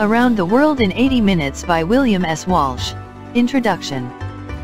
Around the World in 80 Minutes by William S. Walsh. Introduction.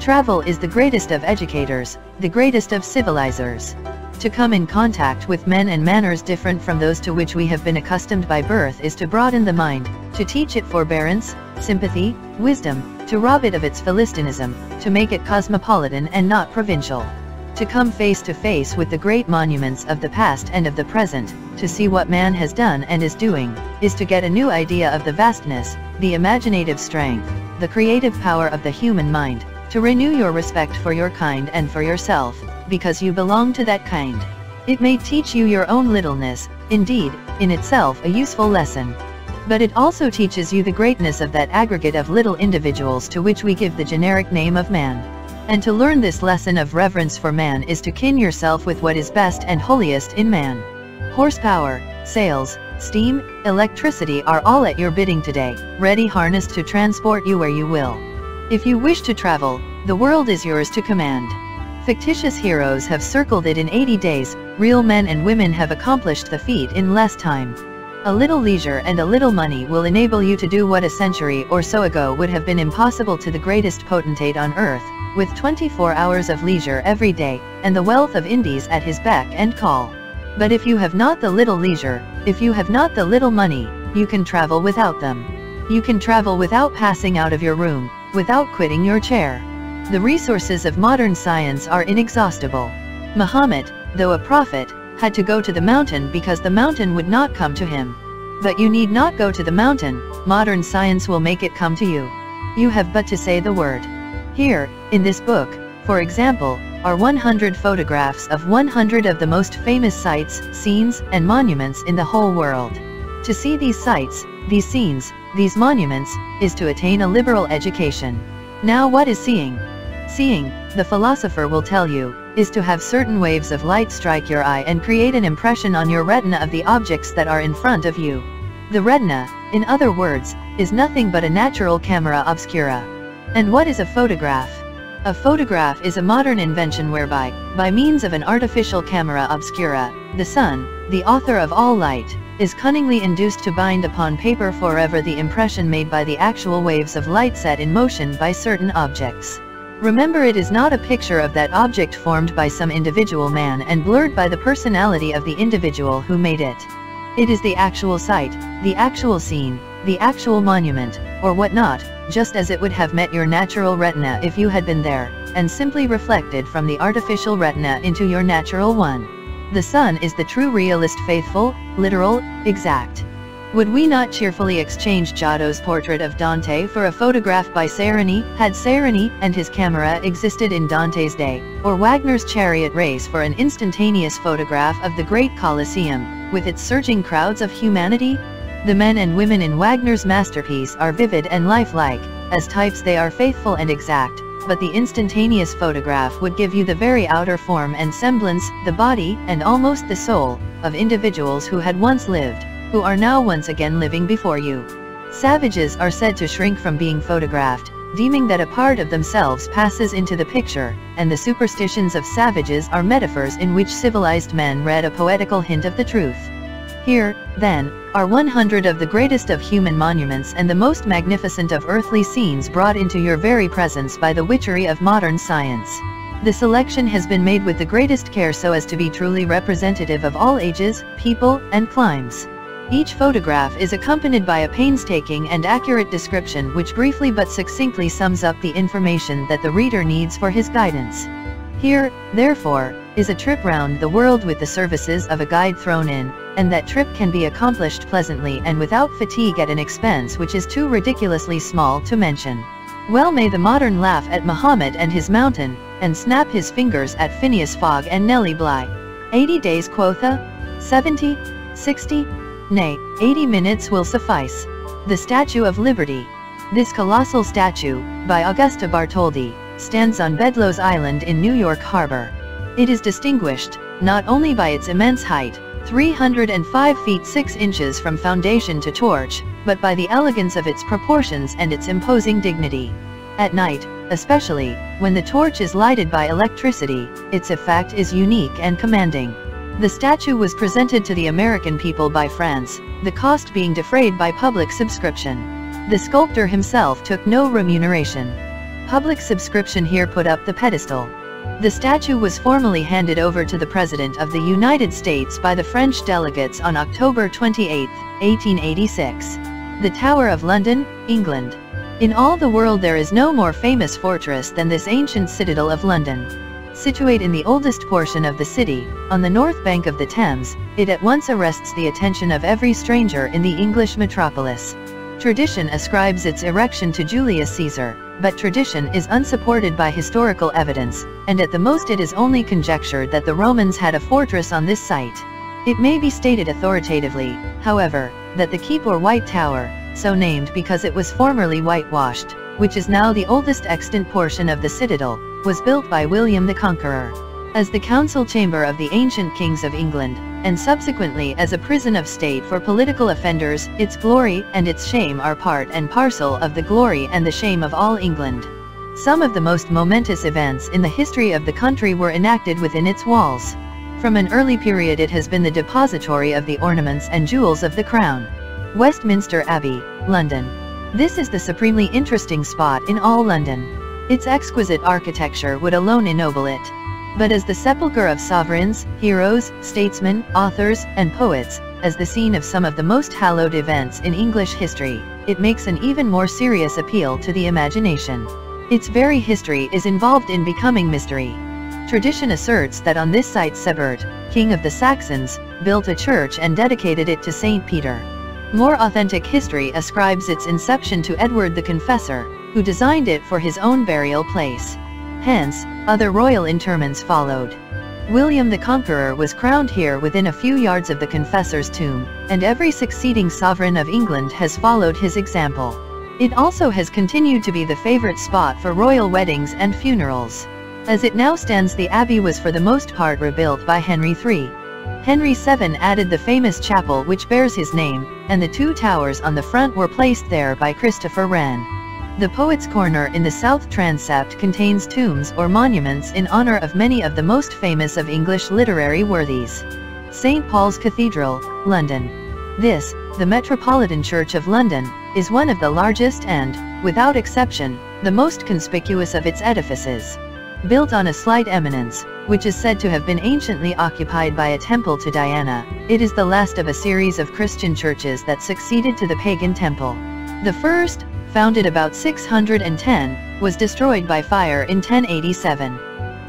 Travel is the greatest of educators, the greatest of civilizers. To come in contact with men and manners different from those to which we have been accustomed by birth is to broaden the mind, to teach it forbearance, sympathy, wisdom, to rob it of its Philistinism, to make it cosmopolitan and not provincial. To come face to face with the great monuments of the past and of the present, to see what man has done and is doing, is to get a new idea of the vastness, the imaginative strength, the creative power of the human mind, to renew your respect for your kind and for yourself, because you belong to that kind. It may teach you your own littleness, indeed, in itself a useful lesson. But it also teaches you the greatness of that aggregate of little individuals to which we give the generic name of man. And to learn this lesson of reverence for man is to kin yourself with what is best and holiest in man. Horsepower, sails, steam, electricity are all at your bidding today, ready harnessed to transport you where you will. If you wish to travel, the world is yours to command. Fictitious heroes have circled it in 80 days, real men and women have accomplished the feat in less time. A little leisure and a little money will enable you to do what a century or so ago would have been impossible to the greatest potentate on earth, with 24 hours of leisure every day, and the wealth of Indies at his beck and call. But if you have not the little leisure, if you have not the little money, you can travel without them. You can travel without passing out of your room, without quitting your chair. The resources of modern science are inexhaustible. Muhammad, though a prophet, had to go to the mountain because the mountain would not come to him. But you need not go to the mountain, modern science will make it come to you. You have but to say the word. Here, in this book, for example, are 100 photographs of 100 of the most famous sites, scenes, and monuments in the whole world. To see these sites, these scenes, these monuments, is to attain a liberal education. Now what is seeing? Seeing, the philosopher will tell you, is to have certain waves of light strike your eye and create an impression on your retina of the objects that are in front of you. The retina, in other words, is nothing but a natural camera obscura. And what is a photograph? A photograph is a modern invention whereby, by means of an artificial camera obscura, the sun, the author of all light, is cunningly induced to bind upon paper forever the impression made by the actual waves of light set in motion by certain objects. Remember it is not a picture of that object formed by some individual man and blurred by the personality of the individual who made it. It is the actual sight, the actual scene, the actual monument, or what not, just as it would have met your natural retina if you had been there, and simply reflected from the artificial retina into your natural one. The sun is the true realist faithful, literal, exact. Would we not cheerfully exchange Giotto's portrait of Dante for a photograph by Sarony, had Sarony and his camera existed in Dante's day, or Wagner's chariot race for an instantaneous photograph of the great Colosseum, with its surging crowds of humanity? The men and women in Wagner's masterpiece are vivid and lifelike, as types they are faithful and exact, but the instantaneous photograph would give you the very outer form and semblance, the body, and almost the soul, of individuals who had once lived who are now once again living before you. Savages are said to shrink from being photographed, deeming that a part of themselves passes into the picture, and the superstitions of savages are metaphors in which civilized men read a poetical hint of the truth. Here, then, are 100 of the greatest of human monuments and the most magnificent of earthly scenes brought into your very presence by the witchery of modern science. The selection has been made with the greatest care so as to be truly representative of all ages, people, and climes. Each photograph is accompanied by a painstaking and accurate description which briefly but succinctly sums up the information that the reader needs for his guidance. Here, therefore, is a trip round the world with the services of a guide thrown in, and that trip can be accomplished pleasantly and without fatigue at an expense which is too ridiculously small to mention. Well may the modern laugh at Muhammad and his mountain, and snap his fingers at Phileas Fogg and Nellie Bly. 80 days quotha? 70? 60? Nay, 80 minutes will suffice. The Statue of Liberty. This colossal statue, by Auguste Bartholdi, stands on Bedloes Island in New York Harbor. It is distinguished, not only by its immense height, 305 feet 6 inches from foundation to torch, but by the elegance of its proportions and its imposing dignity. At night, especially, when the torch is lighted by electricity, its effect is unique and commanding. The statue was presented to the American people by France, the cost being defrayed by public subscription. The sculptor himself took no remuneration. Public subscription here put up the pedestal. The statue was formally handed over to the President of the United States by the French delegates on October 28, 1886. The Tower of London, England. In all the world there is no more famous fortress than this ancient citadel of London. Situate in the oldest portion of the city, on the north bank of the Thames, it at once arrests the attention of every stranger in the English metropolis. Tradition ascribes its erection to Julius Caesar, but tradition is unsupported by historical evidence, and at the most it is only conjectured that the Romans had a fortress on this site. It may be stated authoritatively, however, that the keep or White Tower, so named because it was formerly whitewashed, which is now the oldest extant portion of the citadel, was built by William the Conqueror. As the council chamber of the ancient kings of England, and subsequently as a prison of state for political offenders, its glory and its shame are part and parcel of the glory and the shame of all England. Some of the most momentous events in the history of the country were enacted within its walls. From an early period it has been the depository of the ornaments and jewels of the crown. Westminster Abbey, London. This is the supremely interesting spot in all London. Its exquisite architecture would alone ennoble it. But as the sepulchre of sovereigns, heroes, statesmen, authors, and poets, as the scene of some of the most hallowed events in English history, it makes an even more serious appeal to the imagination. Its very history is involved in becoming mystery. Tradition asserts that on this site Sebert, king of the Saxons, built a church and dedicated it to Saint Peter. More authentic history ascribes its inception to Edward the Confessor, who designed it for his own burial place. Hence, other royal interments followed. William the Conqueror was crowned here within a few yards of the Confessor's tomb, and every succeeding sovereign of England has followed his example. It also has continued to be the favorite spot for royal weddings and funerals. As it now stands the abbey was for the most part rebuilt by Henry III. Henry VII added the famous chapel which bears his name, and the two towers on the front were placed there by Christopher Wren. The Poets' Corner in the south transept contains tombs or monuments in honor of many of the most famous of English literary worthies. St. Paul's Cathedral, London. This, the Metropolitan Church of London, is one of the largest and, without exception, the most conspicuous of its edifices. Built on a slight eminence, which is said to have been anciently occupied by a temple to Diana, it is the last of a series of Christian churches that succeeded to the pagan temple. The first, founded about 610, was destroyed by fire in 1087.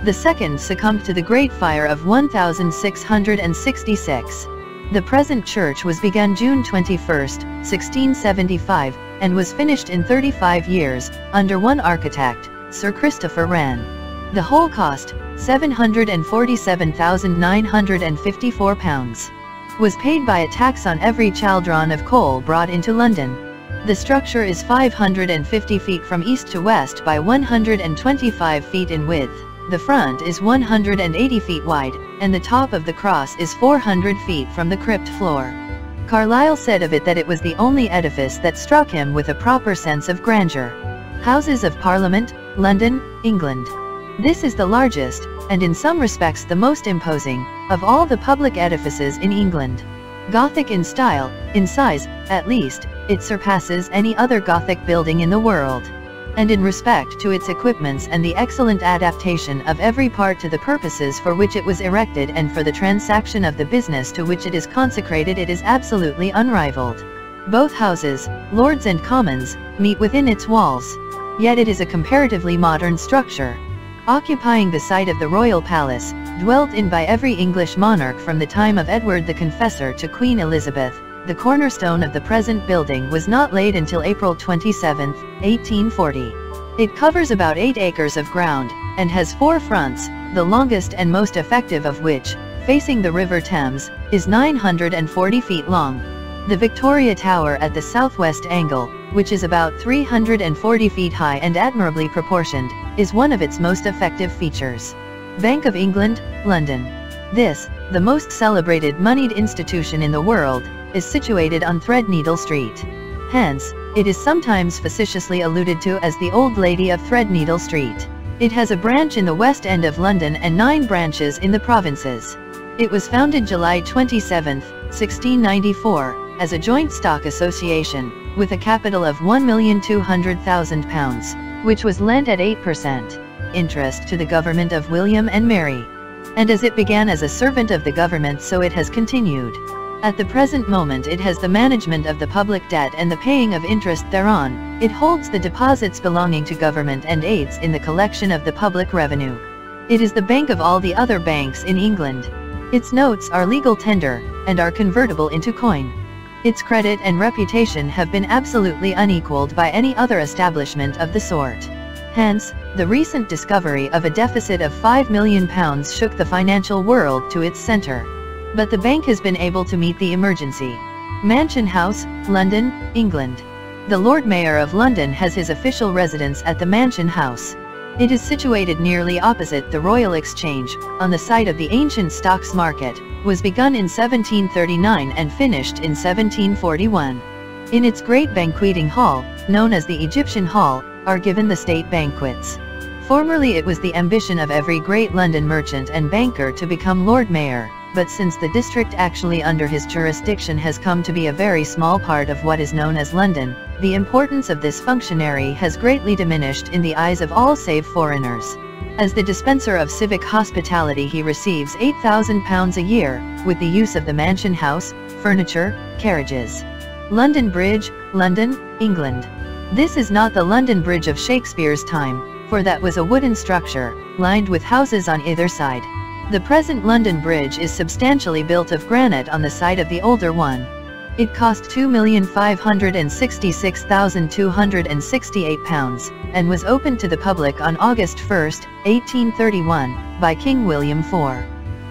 The second succumbed to the Great Fire of 1666. The present church was begun June 21, 1675, and was finished in 35 years, under one architect, Sir Christopher Wren. The whole cost, £747,954, was paid by a tax on every chaldron of coal brought into London. The structure is 550 feet from east to west by 125 feet in width. The front is 180 feet wide, and the top of the cross is 400 feet from the crypt floor. Carlyle said of it that it was the only edifice that struck him with a proper sense of grandeur. Houses of Parliament, London, England. This is the largest, and in some respects the most imposing, of all the public edifices in England. Gothic in style, in size, at least, it surpasses any other Gothic building in the world. And in respect to its equipments and the excellent adaptation of every part to the purposes for which it was erected and for the transaction of the business to which it is consecrated it is absolutely unrivaled. Both houses, Lords and Commons, meet within its walls. Yet it is a comparatively modern structure. Occupying the site of the royal palace, dwelt in by every English monarch from the time of Edward the Confessor to Queen Elizabeth, the cornerstone of the present building was not laid until April 27, 1840. It covers about 8 acres of ground, and has four fronts, the longest and most effective of which, facing the River Thames, is 940 feet long. The Victoria Tower at the southwest angle, which is about 340 feet high and admirably proportioned, is one of its most effective features. Bank of England, London. This, the most celebrated moneyed institution in the world, is situated on Threadneedle Street. Hence, it is sometimes facetiously alluded to as the Old Lady of Threadneedle Street. It has a branch in the West End of London and nine branches in the provinces. It was founded July 27, 1694, as a joint stock association, with a capital of £1,200,000, which was lent at 8% interest to the government of William and Mary. And as it began as a servant of the government so it has continued. At the present moment it has the management of the public debt and the paying of interest thereon, it holds the deposits belonging to government and aids in the collection of the public revenue. It is the bank of all the other banks in England. Its notes are legal tender, and are convertible into coin. Its credit and reputation have been absolutely unequaled by any other establishment of the sort. Hence, the recent discovery of a deficit of £5 million shook the financial world to its centre. But the bank has been able to meet the emergency. Mansion House, London, England. The Lord Mayor of London has his official residence at the Mansion House. It is situated nearly opposite the Royal Exchange, on the site of the ancient stocks market, was begun in 1739 and finished in 1741. In its great banqueting hall, known as the Egyptian Hall, are given the state banquets. Formerly it was the ambition of every great London merchant and banker to become Lord Mayor but since the district actually under his jurisdiction has come to be a very small part of what is known as London, the importance of this functionary has greatly diminished in the eyes of all save foreigners. As the dispenser of civic hospitality he receives £8,000 a year, with the use of the mansion house, furniture, carriages. London Bridge, London, England. This is not the London Bridge of Shakespeare's time, for that was a wooden structure, lined with houses on either side. The present London Bridge is substantially built of granite on the site of the older one. It cost £2,566,268 and was opened to the public on August 1, 1831, by King William IV.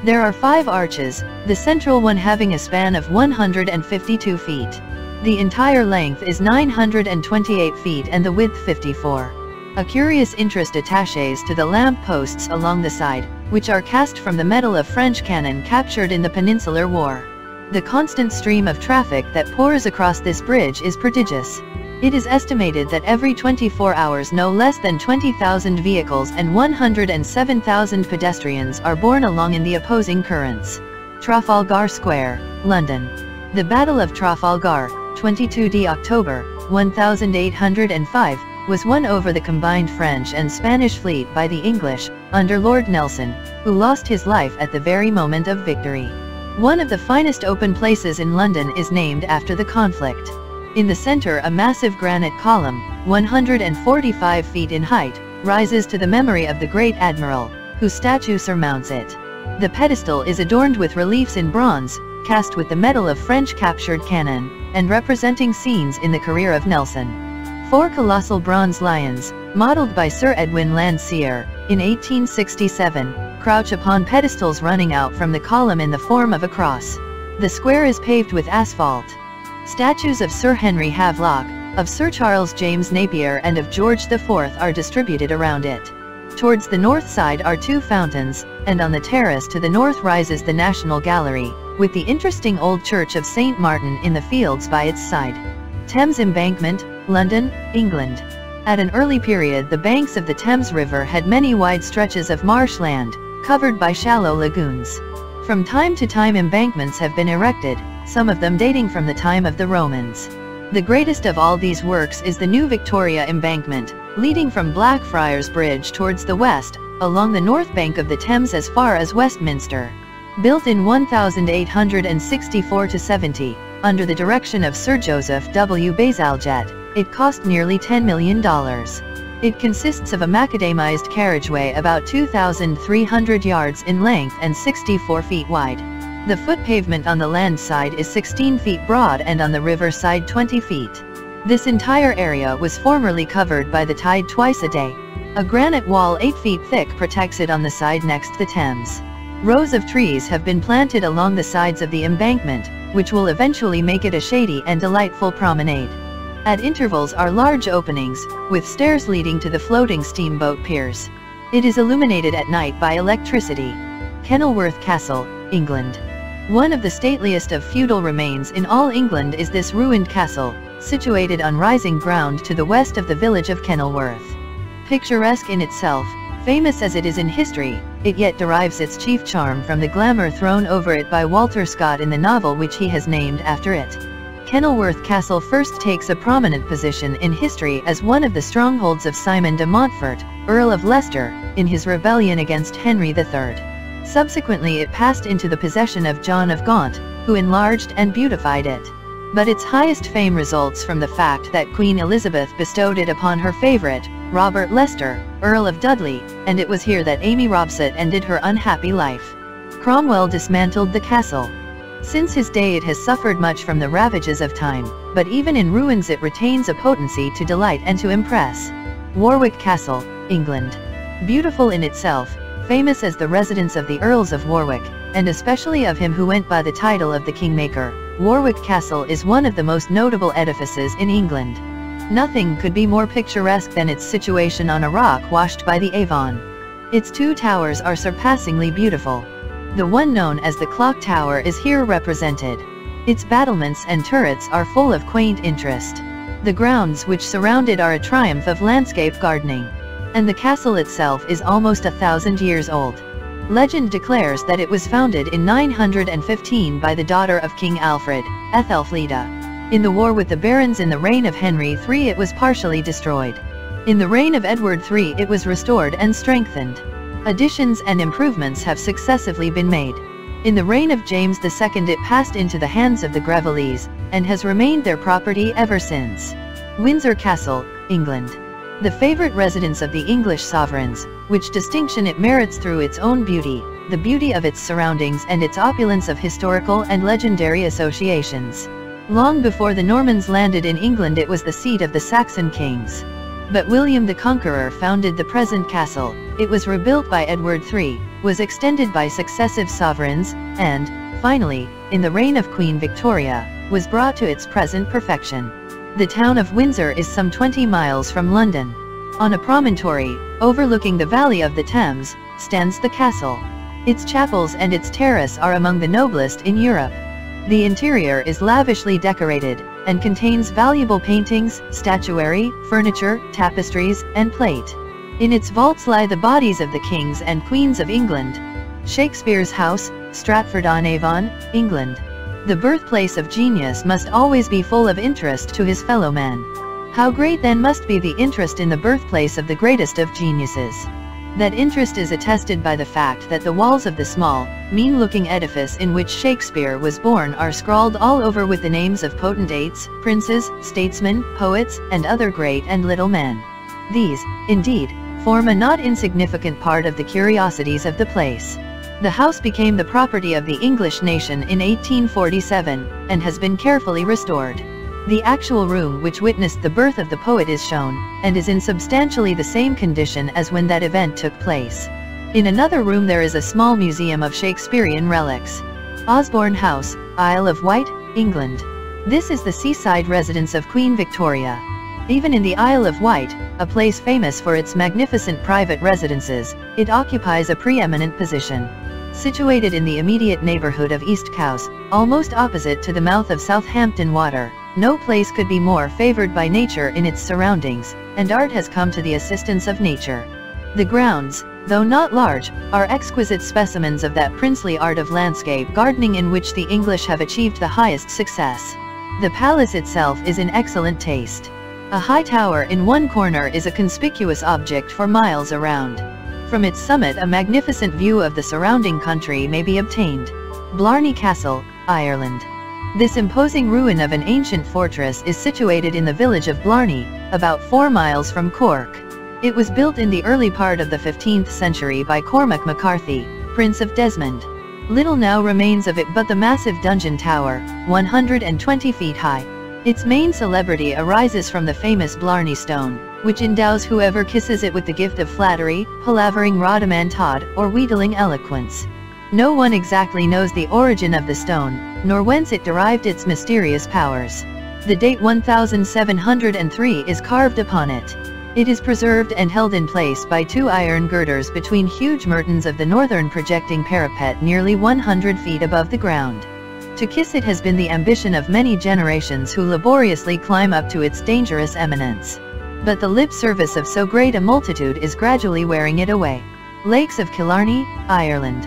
There are five arches, the central one having a span of 152 feet. The entire length is 928 feet and the width 54. A curious interest attaches to the lamp posts along the side, which are cast from the metal of French cannon captured in the Peninsular War. The constant stream of traffic that pours across this bridge is prodigious. It is estimated that every 24 hours no less than 20,000 vehicles and 107,000 pedestrians are borne along in the opposing currents. Trafalgar Square, London. The Battle of Trafalgar, 22d October, 1805, was won over the combined French and Spanish fleet by the English, under Lord Nelson, who lost his life at the very moment of victory. One of the finest open places in London is named after the conflict. In the center a massive granite column, 145 feet in height, rises to the memory of the great admiral, whose statue surmounts it. The pedestal is adorned with reliefs in bronze, cast with the metal of French captured cannon, and representing scenes in the career of Nelson. Four colossal bronze lions, modeled by Sir Edwin Landseer, in 1867, crouch upon pedestals running out from the column in the form of a cross. The square is paved with asphalt. Statues of Sir Henry Havelock, of Sir Charles James Napier and of George IV are distributed around it. Towards the north side are two fountains, and on the terrace to the north rises the National Gallery, with the interesting old church of St. Martin in the fields by its side. Thames Embankment, London, England. At an early period the banks of the Thames River had many wide stretches of marshland, covered by shallow lagoons. From time to time embankments have been erected, some of them dating from the time of the Romans. The greatest of all these works is the new Victoria Embankment, leading from Blackfriars Bridge towards the west, along the north bank of the Thames as far as Westminster. Built in 1864-70, under the direction of Sir Joseph W. Bazalgette, it cost nearly $10 million. It consists of a macadamized carriageway about 2,300 yards in length and 64 feet wide. The foot pavement on the land side is 16 feet broad and on the river side 20 feet. This entire area was formerly covered by the tide twice a day. A granite wall 8 feet thick protects it on the side next the Thames. Rows of trees have been planted along the sides of the embankment, which will eventually make it a shady and delightful promenade. At intervals are large openings, with stairs leading to the floating steamboat piers. It is illuminated at night by electricity. Kenilworth Castle, England. One of the stateliest of feudal remains in all England is this ruined castle, situated on rising ground to the west of the village of Kenilworth. Picturesque in itself, Famous as it is in history, it yet derives its chief charm from the glamour thrown over it by Walter Scott in the novel which he has named after it. Kenilworth Castle first takes a prominent position in history as one of the strongholds of Simon de Montfort, Earl of Leicester, in his rebellion against Henry III. Subsequently it passed into the possession of John of Gaunt, who enlarged and beautified it. But its highest fame results from the fact that Queen Elizabeth bestowed it upon her favourite, Robert Leicester, Earl of Dudley, and it was here that Amy Robsart ended her unhappy life. Cromwell dismantled the castle. Since his day it has suffered much from the ravages of time, but even in ruins it retains a potency to delight and to impress. Warwick Castle, England. Beautiful in itself, famous as the residence of the Earls of Warwick, and especially of him who went by the title of the Kingmaker, Warwick Castle is one of the most notable edifices in England. Nothing could be more picturesque than its situation on a rock washed by the Avon. Its two towers are surpassingly beautiful. The one known as the Clock Tower is here represented. Its battlements and turrets are full of quaint interest. The grounds which surround it are a triumph of landscape gardening and the castle itself is almost a thousand years old. Legend declares that it was founded in 915 by the daughter of King Alfred, Ethelfleda. In the war with the barons in the reign of Henry III it was partially destroyed. In the reign of Edward III it was restored and strengthened. Additions and improvements have successively been made. In the reign of James II it passed into the hands of the Grevilles, and has remained their property ever since. Windsor Castle, England the favorite residence of the English sovereigns, which distinction it merits through its own beauty, the beauty of its surroundings and its opulence of historical and legendary associations. Long before the Normans landed in England it was the seat of the Saxon kings. But William the Conqueror founded the present castle, it was rebuilt by Edward III, was extended by successive sovereigns, and, finally, in the reign of Queen Victoria, was brought to its present perfection. The town of Windsor is some 20 miles from London. On a promontory, overlooking the valley of the Thames, stands the castle. Its chapels and its terrace are among the noblest in Europe. The interior is lavishly decorated, and contains valuable paintings, statuary, furniture, tapestries, and plate. In its vaults lie the bodies of the kings and queens of England. Shakespeare's house, Stratford-on-Avon, England. The birthplace of genius must always be full of interest to his fellow men. How great then must be the interest in the birthplace of the greatest of geniuses. That interest is attested by the fact that the walls of the small, mean-looking edifice in which Shakespeare was born are scrawled all over with the names of potentates, princes, statesmen, poets, and other great and little men. These, indeed, form a not insignificant part of the curiosities of the place. The house became the property of the English nation in 1847, and has been carefully restored. The actual room which witnessed the birth of the poet is shown, and is in substantially the same condition as when that event took place. In another room there is a small museum of Shakespearean relics. Osborne House, Isle of Wight, England. This is the seaside residence of Queen Victoria. Even in the Isle of Wight, a place famous for its magnificent private residences, it occupies a preeminent position. Situated in the immediate neighborhood of East Cowes, almost opposite to the mouth of Southampton Water, no place could be more favored by nature in its surroundings, and art has come to the assistance of nature. The grounds, though not large, are exquisite specimens of that princely art of landscape gardening in which the English have achieved the highest success. The palace itself is in excellent taste. A high tower in one corner is a conspicuous object for miles around. From its summit a magnificent view of the surrounding country may be obtained. Blarney Castle, Ireland. This imposing ruin of an ancient fortress is situated in the village of Blarney, about 4 miles from Cork. It was built in the early part of the 15th century by Cormac McCarthy, Prince of Desmond. Little now remains of it but the massive dungeon tower, 120 feet high. Its main celebrity arises from the famous Blarney Stone, which endows whoever kisses it with the gift of flattery, palavering rhodomontade, or wheedling eloquence. No one exactly knows the origin of the stone, nor whence it derived its mysterious powers. The date 1703 is carved upon it. It is preserved and held in place by two iron girders between huge merlons of the northern projecting parapet nearly 100 feet above the ground. To kiss it has been the ambition of many generations who laboriously climb up to its dangerous eminence. but the lip service of so great a multitude is gradually wearing it away. Lakes of Killarney, Ireland.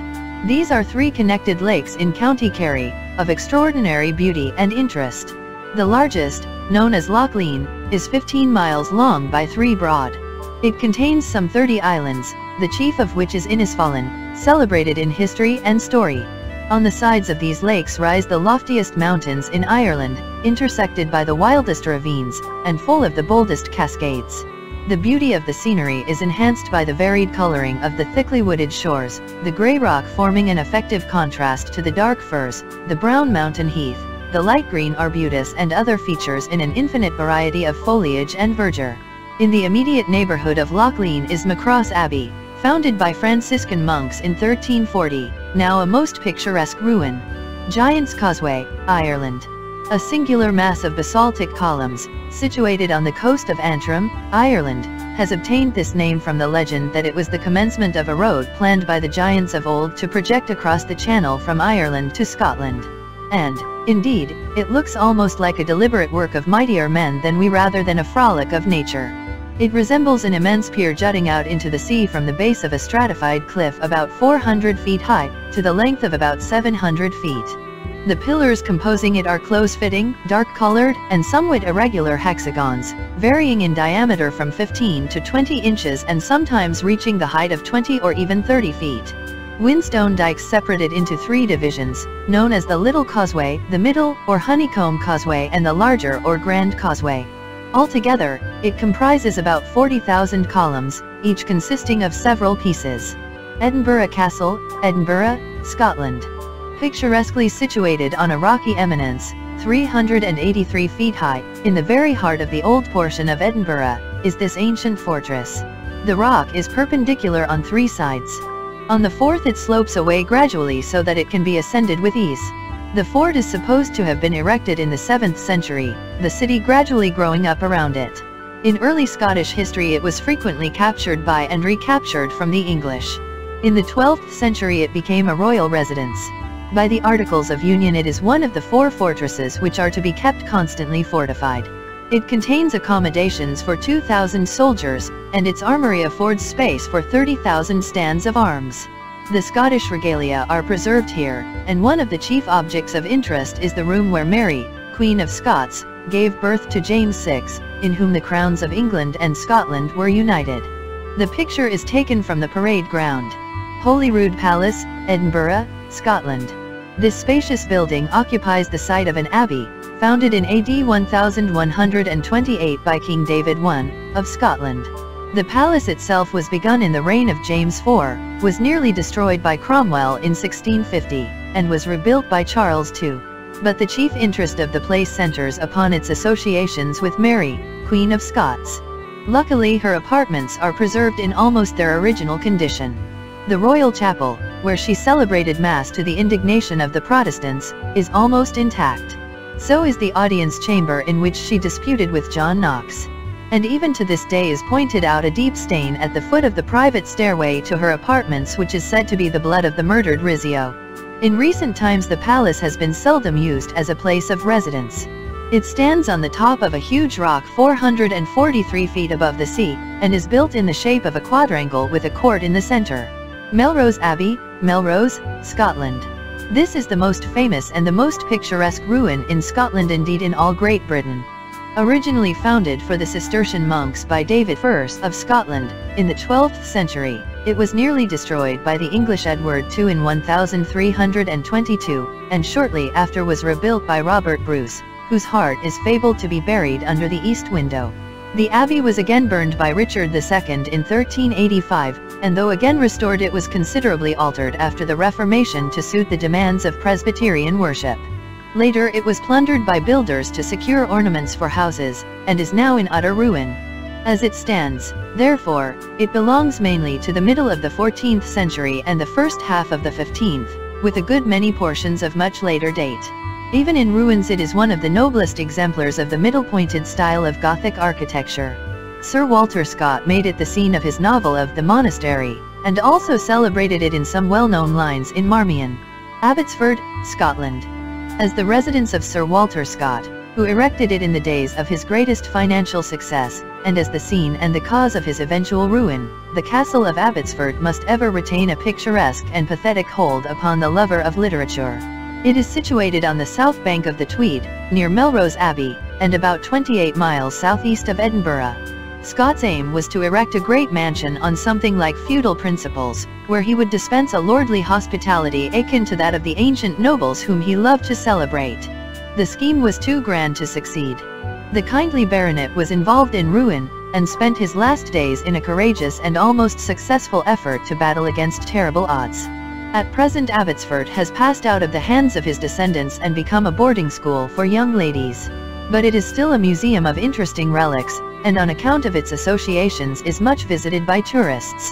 These are three connected lakes in County Kerry, of extraordinary beauty and interest. The largest, known as Lough Lean, is 15 miles long by 3 broad. It contains some 30 islands, the chief of which is Innisfallen, celebrated in history and story. On the sides of these lakes rise the loftiest mountains in Ireland, intersected by the wildest ravines, and full of the boldest cascades. The beauty of the scenery is enhanced by the varied coloring of the thickly wooded shores, the grey rock forming an effective contrast to the dark firs, the brown mountain heath, the light green arbutus and other features in an infinite variety of foliage and verdure. In the immediate neighborhood of Lough Lean is Muckross Abbey, founded by Franciscan monks in 1340, now a most picturesque ruin. Giant's Causeway, Ireland. A singular mass of basaltic columns, situated on the coast of Antrim, Ireland, has obtained this name from the legend that it was the commencement of a road planned by the giants of old to project across the channel from Ireland to Scotland. And, indeed, it looks almost like a deliberate work of mightier men than we rather than a frolic of nature. It resembles an immense pier jutting out into the sea from the base of a stratified cliff about 400 feet high, to the length of about 700 feet. The pillars composing it are close-fitting, dark-colored, and somewhat irregular hexagons, varying in diameter from 15 to 20 inches and sometimes reaching the height of 20 or even 30 feet. Whinstone dikes separated into three divisions, known as the Little Causeway, the Middle, or Honeycomb Causeway and the Larger or Grand Causeway. Altogether, it comprises about 40,000 columns, each consisting of several pieces. Edinburgh Castle, Edinburgh, Scotland. Picturesquely situated on a rocky eminence, 383 feet high, in the very heart of the old portion of Edinburgh, is this ancient fortress. The rock is perpendicular on three sides. On the fourth it slopes away gradually so that it can be ascended with ease. The fort is supposed to have been erected in the 7th century, the city gradually growing up around it. In early Scottish history it was frequently captured by and recaptured from the English. In the 12th century it became a royal residence. By the Articles of Union it is one of the four fortresses which are to be kept constantly fortified. It contains accommodations for 2,000 soldiers, and its armory affords space for 30,000 stands of arms. The Scottish regalia are preserved here, and one of the chief objects of interest is the room where Mary, Queen of Scots, gave birth to James VI, in whom the crowns of England and Scotland were united. The picture is taken from the parade ground. Holyrood Palace, Edinburgh, Scotland. This spacious building occupies the site of an abbey, founded in AD 1128 by King David I, of Scotland. The palace itself was begun in the reign of James IV, was nearly destroyed by Cromwell in 1650, and was rebuilt by Charles II. But the chief interest of the place centers upon its associations with Mary, Queen of Scots. Luckily her apartments are preserved in almost their original condition. The Royal Chapel, where she celebrated Mass to the indignation of the Protestants, is almost intact. So is the audience chamber in which she disputed with John Knox. And even to this day is pointed out a deep stain at the foot of the private stairway to her apartments which is said to be the blood of the murdered Rizzio. In recent times the palace has been seldom used as a place of residence. It stands on the top of a huge rock 443 feet above the sea, and is built in the shape of a quadrangle with a court in the center. Melrose Abbey, Melrose, Scotland. This is the most famous and the most picturesque ruin in Scotland indeed in all Great Britain. Originally founded for the Cistercian monks by David I of Scotland, in the 12th century, it was nearly destroyed by the English Edward II in 1322, and shortly after was rebuilt by Robert Bruce, whose heart is fabled to be buried under the east window. The abbey was again burned by Richard II in 1385, and though again restored it was considerably altered after the Reformation to suit the demands of Presbyterian worship. Later it was plundered by builders to secure ornaments for houses, and is now in utter ruin. As it stands, therefore, it belongs mainly to the middle of the 14th century and the first half of the 15th, with a good many portions of much later date. Even in ruins it is one of the noblest exemplars of the middle-pointed style of Gothic architecture. Sir Walter Scott made it the scene of his novel of The Monastery, and also celebrated it in some well-known lines in Marmion, Abbotsford, Scotland. As the residence of Sir Walter Scott, who erected it in the days of his greatest financial success, and as the scene and the cause of his eventual ruin, the castle of Abbotsford must ever retain a picturesque and pathetic hold upon the lover of literature. It is situated on the south bank of the Tweed, near Melrose Abbey, and about 28 miles southeast of Edinburgh. Scott's aim was to erect a great mansion on something like feudal principles, where he would dispense a lordly hospitality akin to that of the ancient nobles whom he loved to celebrate. The scheme was too grand to succeed. The kindly baronet was involved in ruin, and spent his last days in a courageous and almost successful effort to battle against terrible odds. At present Abbotsford has passed out of the hands of his descendants and become a boarding school for young ladies. But it is still a museum of interesting relics, and on account of its associations is much visited by tourists.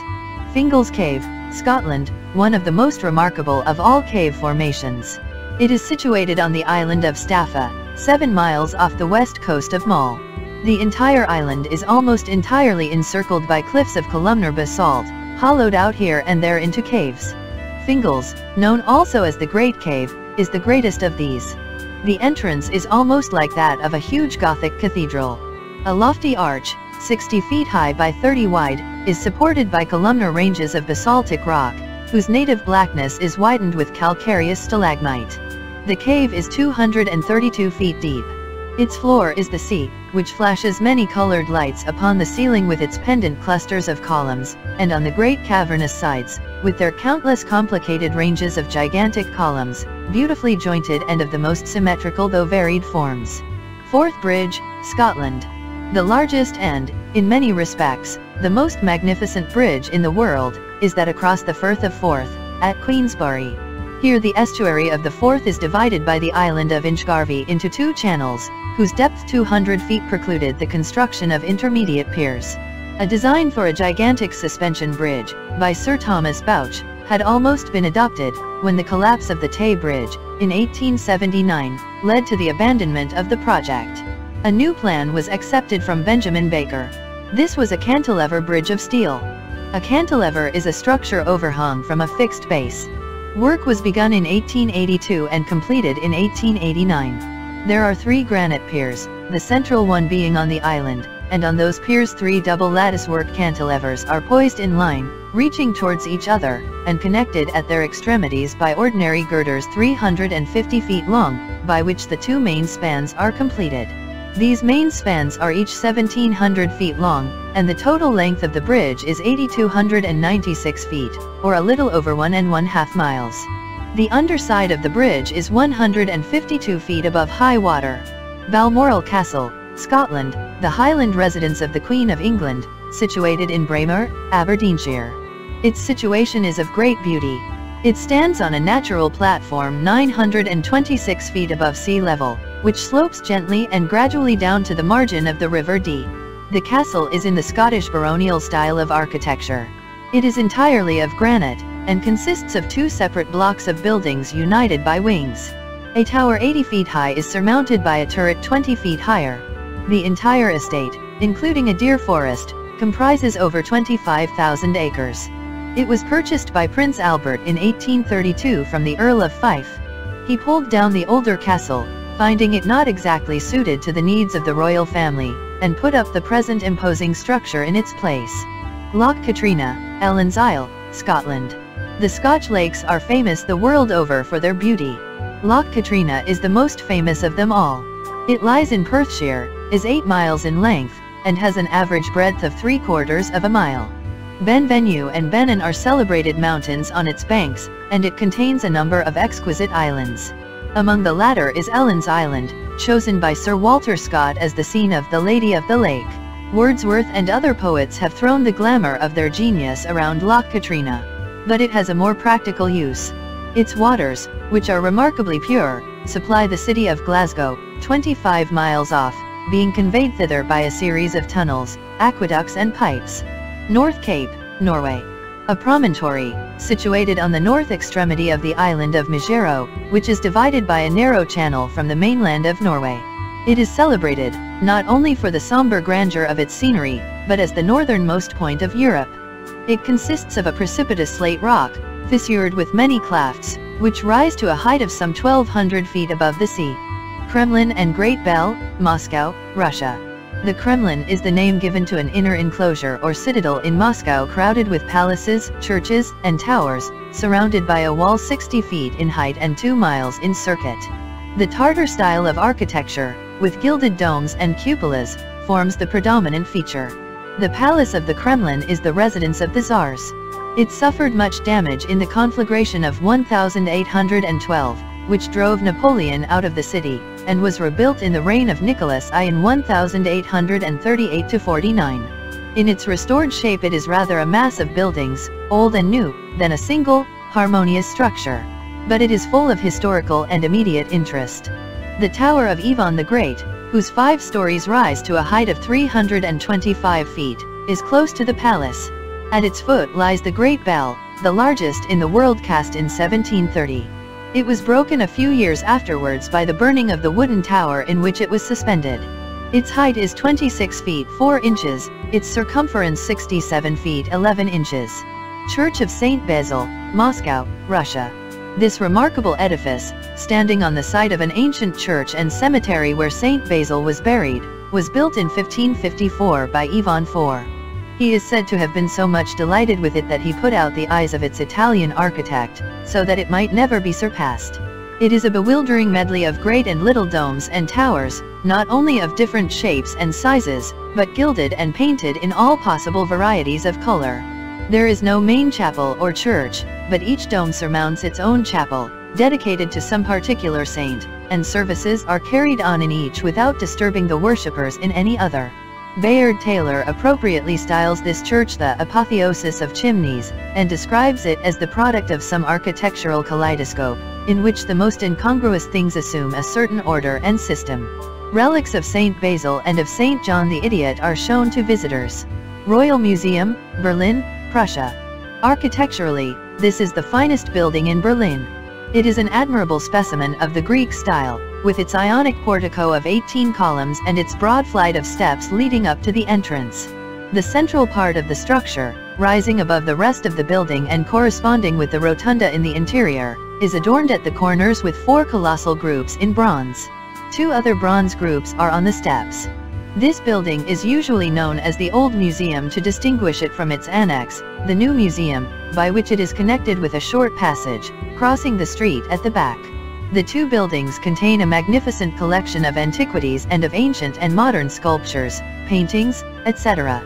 Fingal's Cave, Scotland, one of the most remarkable of all cave formations. It is situated on the island of Staffa, 7 miles off the west coast of Mull. The entire island is almost entirely encircled by cliffs of columnar basalt, hollowed out here and there into caves. Fingal's, known also as the Great Cave, is the greatest of these. The entrance is almost like that of a huge Gothic cathedral. A lofty arch, 60 feet high by 30 wide, is supported by columnar ranges of basaltic rock, whose native blackness is widened with calcareous stalagmite. The cave is 232 feet deep. Its floor is the sea, which flashes many colored lights upon the ceiling with its pendant clusters of columns, and on the great cavernous sides, with their countless complicated ranges of gigantic columns, beautifully jointed and of the most symmetrical though varied forms. Forth Bridge, Scotland. The largest and, in many respects, the most magnificent bridge in the world, is that across the Firth of Forth, at Queensferry. Here the estuary of the Forth is divided by the island of Inchgarvie into two channels, whose depth 200 feet precluded the construction of intermediate piers. A design for a gigantic suspension bridge, by Sir Thomas Bouch, had almost been adopted, when the collapse of the Tay Bridge, in 1879, led to the abandonment of the project. A new plan was accepted from Benjamin Baker. This was a cantilever bridge of steel. A cantilever is a structure overhung from a fixed base. Work was begun in 1882 and completed in 1889. There are three granite piers, the central one being on the island, and on those piers three double latticework cantilevers are poised in line, reaching towards each other, and connected at their extremities by ordinary girders 350 feet long, by which the two main spans are completed. These main spans are each 1700 feet long, and the total length of the bridge is 8296 feet, or a little over one and one half miles. The underside of the bridge is 152 feet above high water. Balmoral Castle, Scotland, the Highland residence of the Queen of England, situated in Braemar, Aberdeenshire. Its situation is of great beauty. It stands on a natural platform 926 feet above sea level, which slopes gently and gradually down to the margin of the River Dee. The castle is in the Scottish baronial style of architecture. It is entirely of granite, and consists of two separate blocks of buildings united by wings. A tower 80 feet high is surmounted by a turret 20 feet higher. The entire estate, including a deer forest, comprises over 25,000 acres. It was purchased by Prince Albert in 1832 from the Earl of Fife. He pulled down the older castle, finding it not exactly suited to the needs of the royal family, and put up the present imposing structure in its place. Loch Katrine, Ellen's Isle, Scotland. The Scotch lakes are famous the world over for their beauty. Loch Katrine is the most famous of them all. It lies in Perthshire, is 8 miles in length, and has an average breadth of 3 quarters of a mile. Benvenue and Benin are celebrated mountains on its banks, and it contains a number of exquisite islands. Among the latter is Ellen's Island, chosen by Sir Walter Scott as the scene of The Lady of the Lake. Wordsworth and other poets have thrown the glamour of their genius around Loch Katrine. But it has a more practical use. Its waters, which are remarkably pure, supply the city of Glasgow, 25 miles off, being conveyed thither by a series of tunnels, aqueducts and pipes. North Cape, Norway a promontory, situated on the north extremity of the island of Magero, which is divided by a narrow channel from the mainland of Norway. It is celebrated, not only for the somber grandeur of its scenery, but as the northernmost point of Europe. It consists of a precipitous slate rock, fissured with many clefts, which rise to a height of some 1200 feet above the sea. Kremlin and Great Bell, Moscow, Russia. The Kremlin is the name given to an inner enclosure or citadel in Moscow crowded with palaces, churches, and towers, surrounded by a wall 60 feet in height and 2 miles in circuit. The Tartar style of architecture, with gilded domes and cupolas, forms the predominant feature. The palace of the Kremlin is the residence of the Tsars. It suffered much damage in the conflagration of 1812, which drove Napoleon out of the city, and was rebuilt in the reign of Nicholas I in 1838-49. In its restored shape it is rather a mass of buildings, old and new, than a single, harmonious structure. But it is full of historical and immediate interest. The Tower of Ivan the Great, whose five stories rise to a height of 325 feet, is close to the palace. At its foot lies the Great Bell, the largest in the world cast in 1730. It was broken a few years afterwards by the burning of the wooden tower in which it was suspended. Its height is 26 feet 4 inches, its circumference 67 feet 11 inches. Church of St. Basil, Moscow, Russia. This remarkable edifice, standing on the site of an ancient church and cemetery where St. Basil was buried, was built in 1554 by Ivan IV. He is said to have been so much delighted with it that he put out the eyes of its Italian architect, so that it might never be surpassed. It is a bewildering medley of great and little domes and towers, not only of different shapes and sizes, but gilded and painted in all possible varieties of color. There is no main chapel or church, but each dome surmounts its own chapel, dedicated to some particular saint, and services are carried on in each without disturbing the worshippers in any other. Bayard Taylor appropriately styles this church the apotheosis of chimneys, and describes it as the product of some architectural kaleidoscope, in which the most incongruous things assume a certain order and system. Relics of St. Basil and of St. John the Idiot are shown to visitors. Royal Museum, Berlin, Prussia. Architecturally, this is the finest building in Berlin. It is an admirable specimen of the Greek style, with its ionic portico of 18 columns and its broad flight of steps leading up to the entrance. The central part of the structure, rising above the rest of the building and corresponding with the rotunda in the interior, is adorned at the corners with four colossal groups in bronze. Two other bronze groups are on the steps. This building is usually known as the Old Museum to distinguish it from its annex, the New Museum, by which it is connected with a short passage, crossing the street at the back. The two buildings contain a magnificent collection of antiquities and of ancient and modern sculptures, paintings, etc.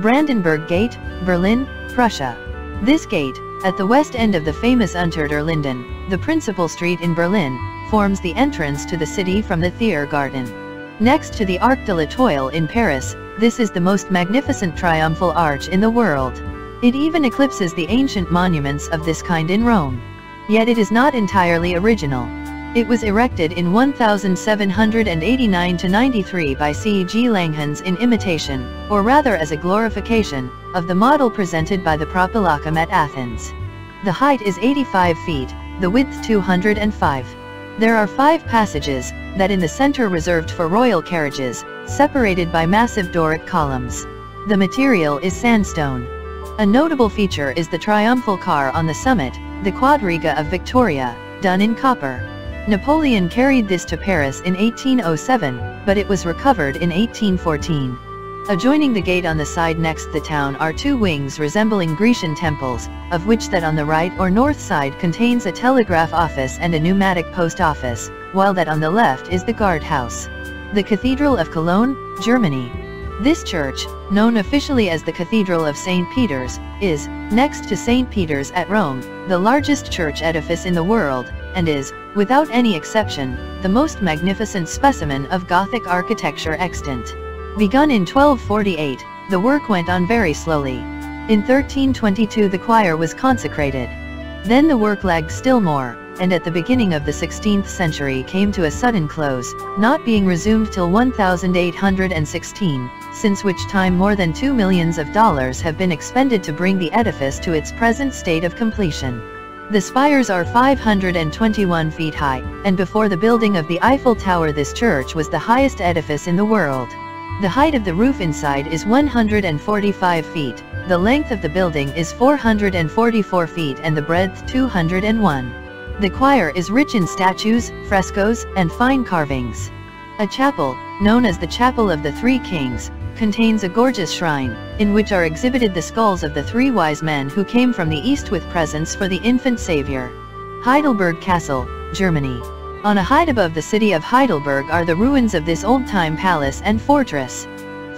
Brandenburg Gate, Berlin, Prussia. This gate, at the west end of the famous Unter der Linden, the principal street in Berlin, forms the entrance to the city from the Thiergarten. Next to the Arc de l'Étoile in Paris, this is the most magnificent triumphal arch in the world. It even eclipses the ancient monuments of this kind in Rome. Yet it is not entirely original. It was erected in 1789-93 by C. G. Langhans in imitation, or rather as a glorification, of the model presented by the Propylaeum at Athens. The height is 85 feet, the width 205. There are five passages, that in the center reserved for royal carriages, separated by massive Doric columns. The material is sandstone. A notable feature is the triumphal car on the summit, the Quadriga of Victoria, done in copper. Napoleon carried this to Paris in 1807, but it was recovered in 1814. Adjoining the gate on the side next the town are two wings resembling Grecian temples, of which that on the right or north side contains a telegraph office and a pneumatic post office, while that on the left is the guardhouse. The Cathedral of Cologne, Germany. This church, known officially as the Cathedral of St. Peter's, is, next to St. Peter's at Rome, the largest church edifice in the world, and is, without any exception, the most magnificent specimen of Gothic architecture extant. Begun in 1248, the work went on very slowly. In 1322 the choir was consecrated. Then the work lagged still more, and at the beginning of the 16th century came to a sudden close, not being resumed till 1816, since which time more than two millions of dollars have been expended to bring the edifice to its present state of completion. The spires are 521 feet high, and before the building of the Eiffel Tower this church was the highest edifice in the world. The height of the roof inside is 145 feet, the length of the building is 444 feet and the breadth 201. The choir is rich in statues, frescoes, and fine carvings. A chapel, known as the Chapel of the Three Kings, contains a gorgeous shrine, in which are exhibited the skulls of the three wise men who came from the east with presents for the infant Savior. Heidelberg Castle, Germany. On a height above the city of Heidelberg are the ruins of this old-time palace and fortress.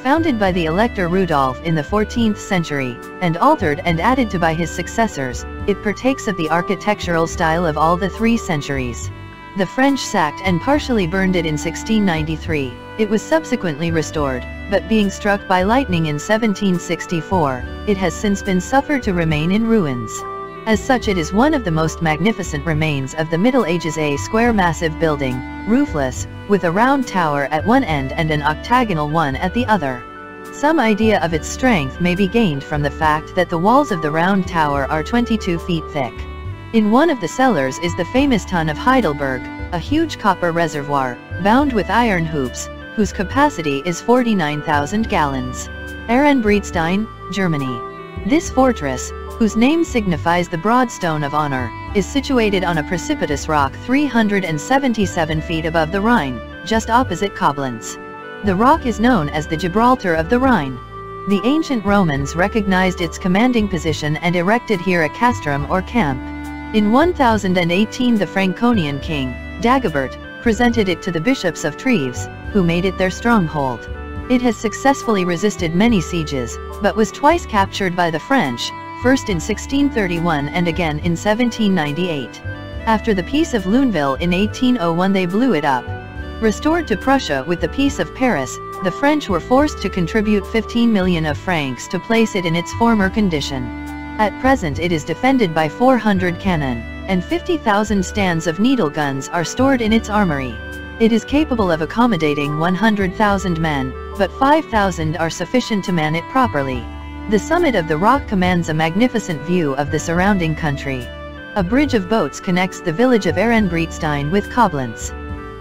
Founded by the Elector Rudolf in the 14th century, and altered and added to by his successors, it partakes of the architectural style of all the three centuries. The French sacked and partially burned it in 1693, it was subsequently restored, but being struck by lightning in 1764, it has since been suffered to remain in ruins. As such it is one of the most magnificent remains of the Middle Ages a square massive building, roofless, with a round tower at one end and an octagonal one at the other. Some idea of its strength may be gained from the fact that the walls of the round tower are 22 feet thick. In one of the cellars is the famous Tun of Heidelberg, a huge copper reservoir, bound with iron hoops, whose capacity is 49,000 gallons. Ehrenbreitstein, Germany. This fortress, whose name signifies the broad stone of honor, is situated on a precipitous rock 377 feet above the Rhine, just opposite Koblenz. The rock is known as the Gibraltar of the Rhine. The ancient Romans recognized its commanding position and erected here a castrum or camp. In 1018 the Franconian king, Dagobert, presented it to the bishops of Treves, who made it their stronghold. It has successfully resisted many sieges, but was twice captured by the French, first in 1631 and again in 1798. After the Peace of Luneville in 1801 they blew it up. Restored to Prussia with the Peace of Paris, the French were forced to contribute 15 million of francs to place it in its former condition. At present it is defended by 400 cannon, and 50,000 stands of needle guns are stored in its armory. It is capable of accommodating 100,000 men, but 5,000 are sufficient to man it properly. The summit of the rock commands a magnificent view of the surrounding country. A bridge of boats connects the village of Ehrenbreitstein with Koblenz.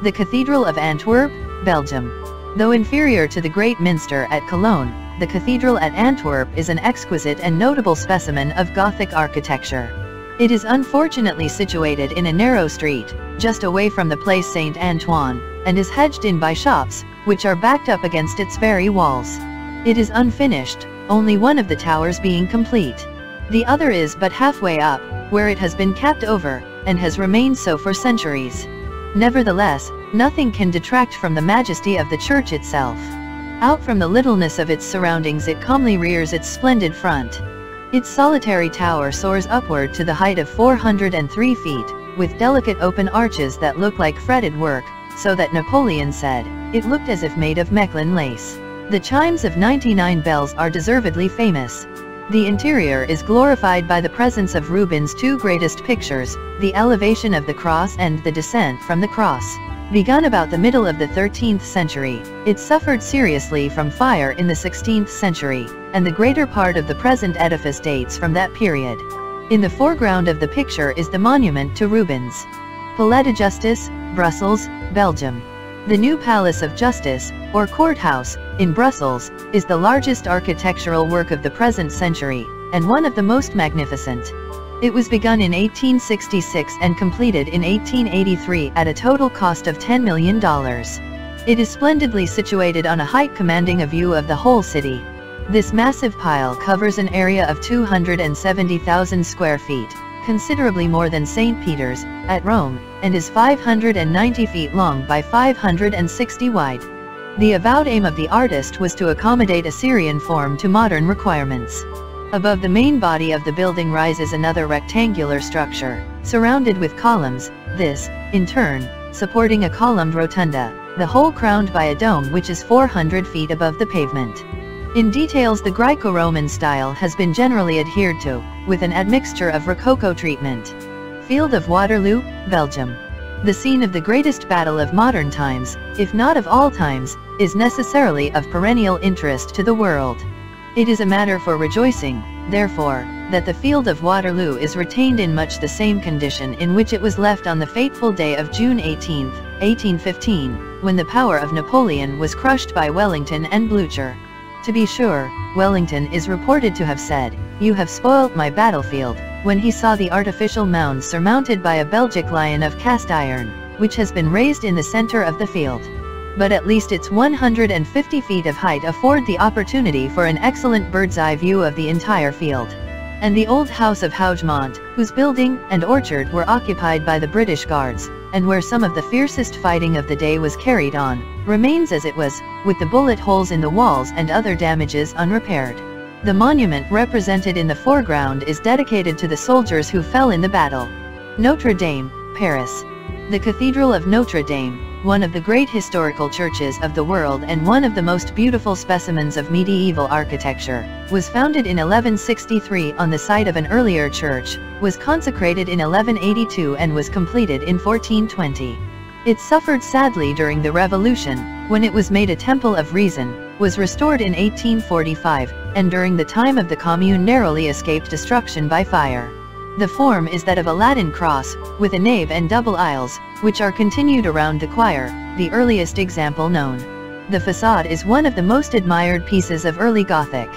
The Cathedral of Antwerp, Belgium. Though inferior to the Great Minster at Cologne, the cathedral at Antwerp is an exquisite and notable specimen of Gothic architecture. It is unfortunately situated in a narrow street, just away from the place Saint Antoine, and is hedged in by shops, which are backed up against its very walls. It is unfinished, only one of the towers being complete. The other is but halfway up, where it has been capped over, and has remained so for centuries. Nevertheless, nothing can detract from the majesty of the church itself. Out from the littleness of its surroundings it calmly rears its splendid front. Its solitary tower soars upward to the height of 403 feet, with delicate open arches that look like fretted work, so that Napoleon said, it looked as if made of Mechlin lace. The chimes of 99 bells are deservedly famous. The interior is glorified by the presence of Rubens' two greatest pictures, the Elevation of the Cross and the Descent from the Cross. Begun about the middle of the 13th century, it suffered seriously from fire in the 16th century, and the greater part of the present edifice dates from that period. In the foreground of the picture is the monument to Rubens. Palais de Justice, Brussels, Belgium. The new Palace of Justice, or courthouse, in Brussels, is the largest architectural work of the present century, and one of the most magnificent. It was begun in 1866 and completed in 1883 at a total cost of $10 million. It is splendidly situated on a height commanding a view of the whole city. This massive pile covers an area of 270,000 square feet, considerably more than St. Peter's, at Rome, and is 590 feet long by 560 wide. The avowed aim of the artist was to accommodate Assyrian form to modern requirements. Above the main body of the building rises another rectangular structure, surrounded with columns, this, in turn, supporting a columned rotunda, the whole crowned by a dome which is 400 feet above the pavement. In details the Greco-Roman style has been generally adhered to, with an admixture of Rococo treatment. Field of Waterloo, Belgium. The scene of the greatest battle of modern times, if not of all times, is necessarily of perennial interest to the world. It is a matter for rejoicing, therefore, that the field of Waterloo is retained in much the same condition in which it was left on the fateful day of June 18, 1815, when the power of Napoleon was crushed by Wellington and Blucher. To be sure, Wellington is reported to have said, You have spoilt my battlefield, when he saw the artificial mound surmounted by a Belgic lion of cast iron, which has been raised in the center of the field. But at least its 150 feet of height afford the opportunity for an excellent bird's-eye view of the entire field. And the old house of Hougoumont, whose building and orchard were occupied by the British Guards, and where some of the fiercest fighting of the day was carried on, remains as it was, with the bullet holes in the walls and other damages unrepaired. The monument represented in the foreground is dedicated to the soldiers who fell in the battle. Notre Dame, Paris. The Cathedral of Notre Dame, one of the great historical churches of the world and one of the most beautiful specimens of medieval architecture, was founded in 1163 on the site of an earlier church, was consecrated in 1182 and was completed in 1420. It suffered sadly during the Revolution, when it was made a temple of reason, was restored in 1845, and during the time of the Commune narrowly escaped destruction by fire. The form is that of a Latin cross, with a nave and double aisles, which are continued around the choir, the earliest example known. The facade is one of the most admired pieces of early Gothic.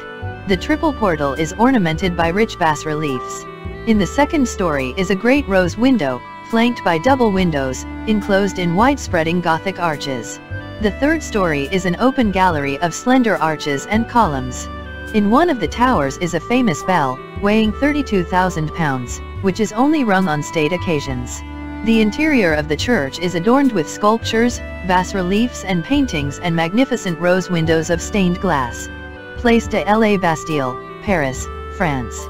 The triple portal is ornamented by rich bas-reliefs. In the second story is a great rose window, flanked by double windows, enclosed in wide-spreading Gothic arches. The third story is an open gallery of slender arches and columns. In one of the towers is a famous bell, weighing 32,000 pounds, which is only rung on state occasions. The interior of the church is adorned with sculptures, bas-reliefs and paintings and magnificent rose windows of stained glass. Place de la Bastille, Paris, France.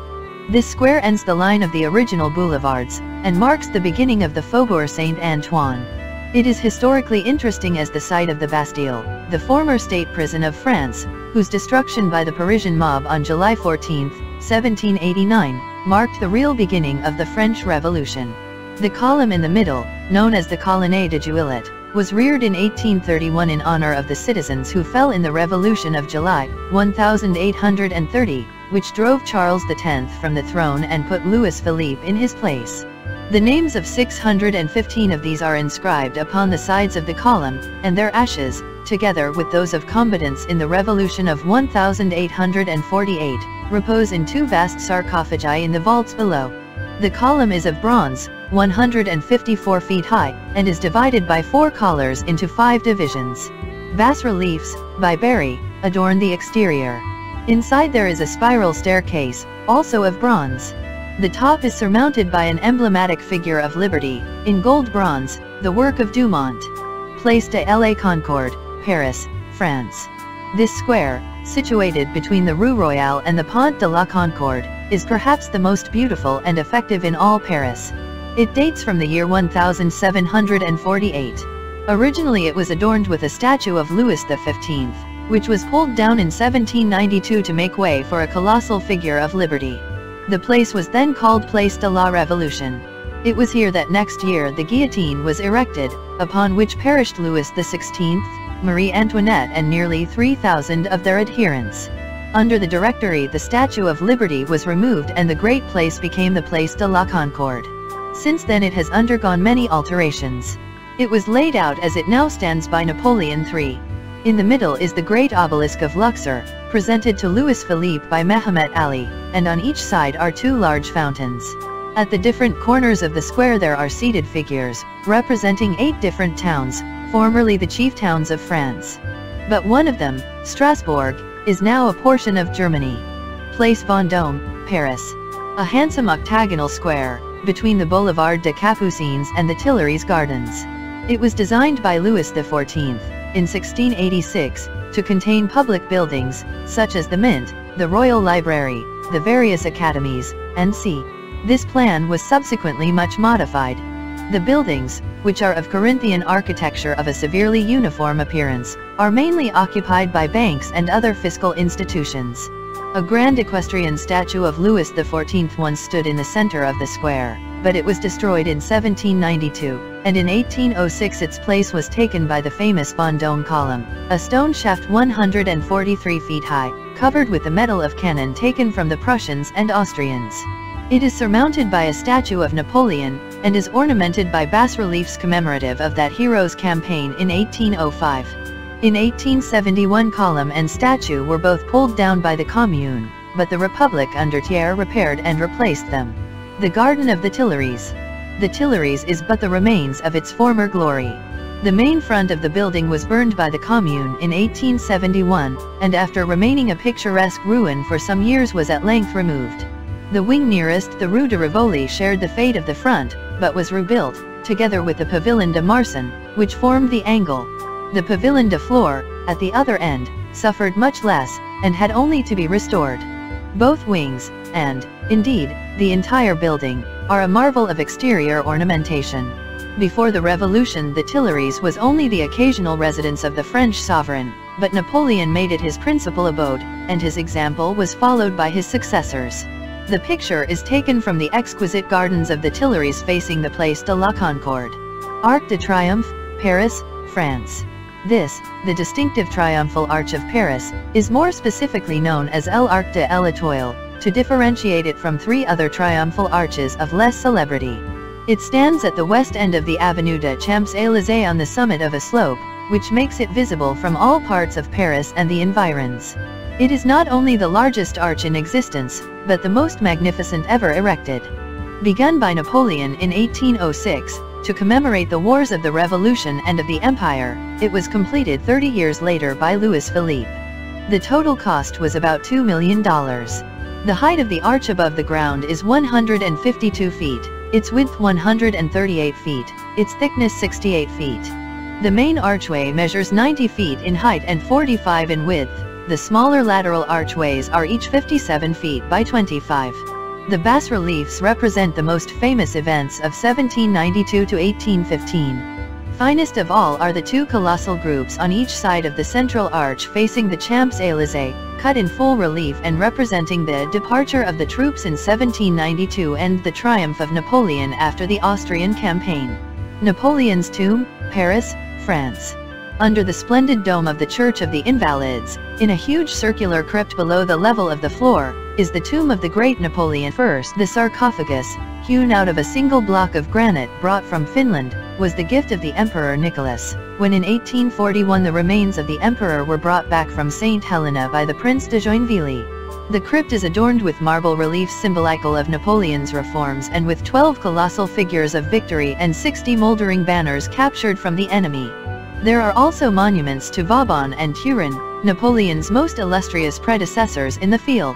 This square ends the line of the original boulevards, and marks the beginning of the Faubourg Saint-Antoine. It is historically interesting as the site of the Bastille, the former state prison of France, whose destruction by the Parisian mob on July 14, 1789, marked the real beginning of the French Revolution. The column in the middle, known as the Colonne de Juillet, was reared in 1831 in honor of the citizens who fell in the Revolution of July, 1830, which drove Charles X from the throne and put Louis Philippe in his place. The names of 615 of these are inscribed upon the sides of the column, and their ashes, together with those of combatants in the Revolution of 1848, repose in two vast sarcophagi in the vaults below. The column is of bronze, 154 feet high, and is divided by four collars into five divisions. Bas-reliefs, by Barye, adorn the exterior. Inside there is a spiral staircase, also of bronze. The top is surmounted by an emblematic figure of liberty, in gold bronze, the work of Dumont. Place de la Concorde, Paris, France. This square, situated between the Rue Royale and the Pont de la Concorde, is perhaps the most beautiful and effective in all Paris. It dates from the year 1748. Originally it was adorned with a statue of Louis XV, which was pulled down in 1792 to make way for a colossal figure of liberty. The place was then called Place de la Révolution. It was here that next year the guillotine was erected, upon which perished Louis XVI, Marie Antoinette and nearly 3,000 of their adherents. Under the Directory the Statue of Liberty was removed and the great place became the Place de la Concorde. Since then it has undergone many alterations. It was laid out as it now stands by Napoleon III. In the middle is the great obelisk of Luxor, presented to Louis Philippe by Mehemet Ali, and on each side are two large fountains. At the different corners of the square there are seated figures, representing eight different towns, formerly the chief towns of France. But one of them, Strasbourg, is now a portion of Germany. Place Vendôme, Paris. A handsome octagonal square, between the Boulevard des Capucines and the Tuileries Gardens. It was designed by Louis XIV, in 1686, to contain public buildings, such as the Mint, the Royal Library, the various academies, and c. This plan was subsequently much modified. The buildings, which are of Corinthian architecture of a severely uniform appearance, are mainly occupied by banks and other fiscal institutions. A grand equestrian statue of Louis XIV once stood in the center of the square, but it was destroyed in 1792, and in 1806 its place was taken by the famous Vendôme column, a stone shaft 143 feet high, covered with the medal of cannon taken from the Prussians and Austrians. It is surmounted by a statue of Napoleon, and is ornamented by bas-reliefs commemorative of that hero's campaign in 1805. In 1871 column and statue were both pulled down by the Commune, but the Republic under Thiers repaired and replaced them. The Garden of the Tuileries. The Tuileries is but the remains of its former glory. The main front of the building was burned by the Commune in 1871, and after remaining a picturesque ruin for some years was at length removed. The wing nearest the Rue de Rivoli shared the fate of the front, but was rebuilt, together with the Pavillon de Marsan, which formed the angle. The Pavillon de Flore, at the other end, suffered much less, and had only to be restored. Both wings, and, indeed, the entire building, are a marvel of exterior ornamentation. Before the revolution the Tuileries was only the occasional residence of the French sovereign, but Napoleon made it his principal abode, and his example was followed by his successors. The picture is taken from the exquisite gardens of the Tuileries facing the Place de la Concorde. Arc de Triomphe, Paris, France. This, the distinctive triumphal arch of Paris, is more specifically known as El Arc de l'Étoile, to differentiate it from three other triumphal arches of less celebrity. It stands at the west end of the Avenue de Champs-Élysées on the summit of a slope, which makes it visible from all parts of Paris and the environs. It is not only the largest arch in existence, but the most magnificent ever erected. Begun by Napoleon in 1806, to commemorate the wars of the Revolution and of the Empire, it was completed 30 years later by Louis Philippe. The total cost was about $2 million. The height of the arch above the ground is 152 feet, its width 138 feet, its thickness 68 feet. The main archway measures 90 feet in height and 45 in width, the smaller lateral archways are each 57 feet by 25. The bas-reliefs represent the most famous events of 1792 to 1815. Finest of all are the two colossal groups on each side of the central arch facing the Champs-Élysées, cut in full relief and representing the departure of the troops in 1792 and the triumph of Napoleon after the Austrian campaign. Napoleon's tomb, Paris, France. Under the splendid dome of the Church of the Invalids, in a huge circular crypt below the level of the floor, is the tomb of the great Napoleon I. The sarcophagus, hewn out of a single block of granite brought from Finland, was the gift of the Emperor Nicholas, when in 1841 the remains of the emperor were brought back from St. Helena by the Prince de Joinville. The crypt is adorned with marble reliefs symbolical of Napoleon's reforms and with 12 colossal figures of victory and 60 mouldering banners captured from the enemy. There are also monuments to Vauban and Turenne, Napoleon's most illustrious predecessors in the field.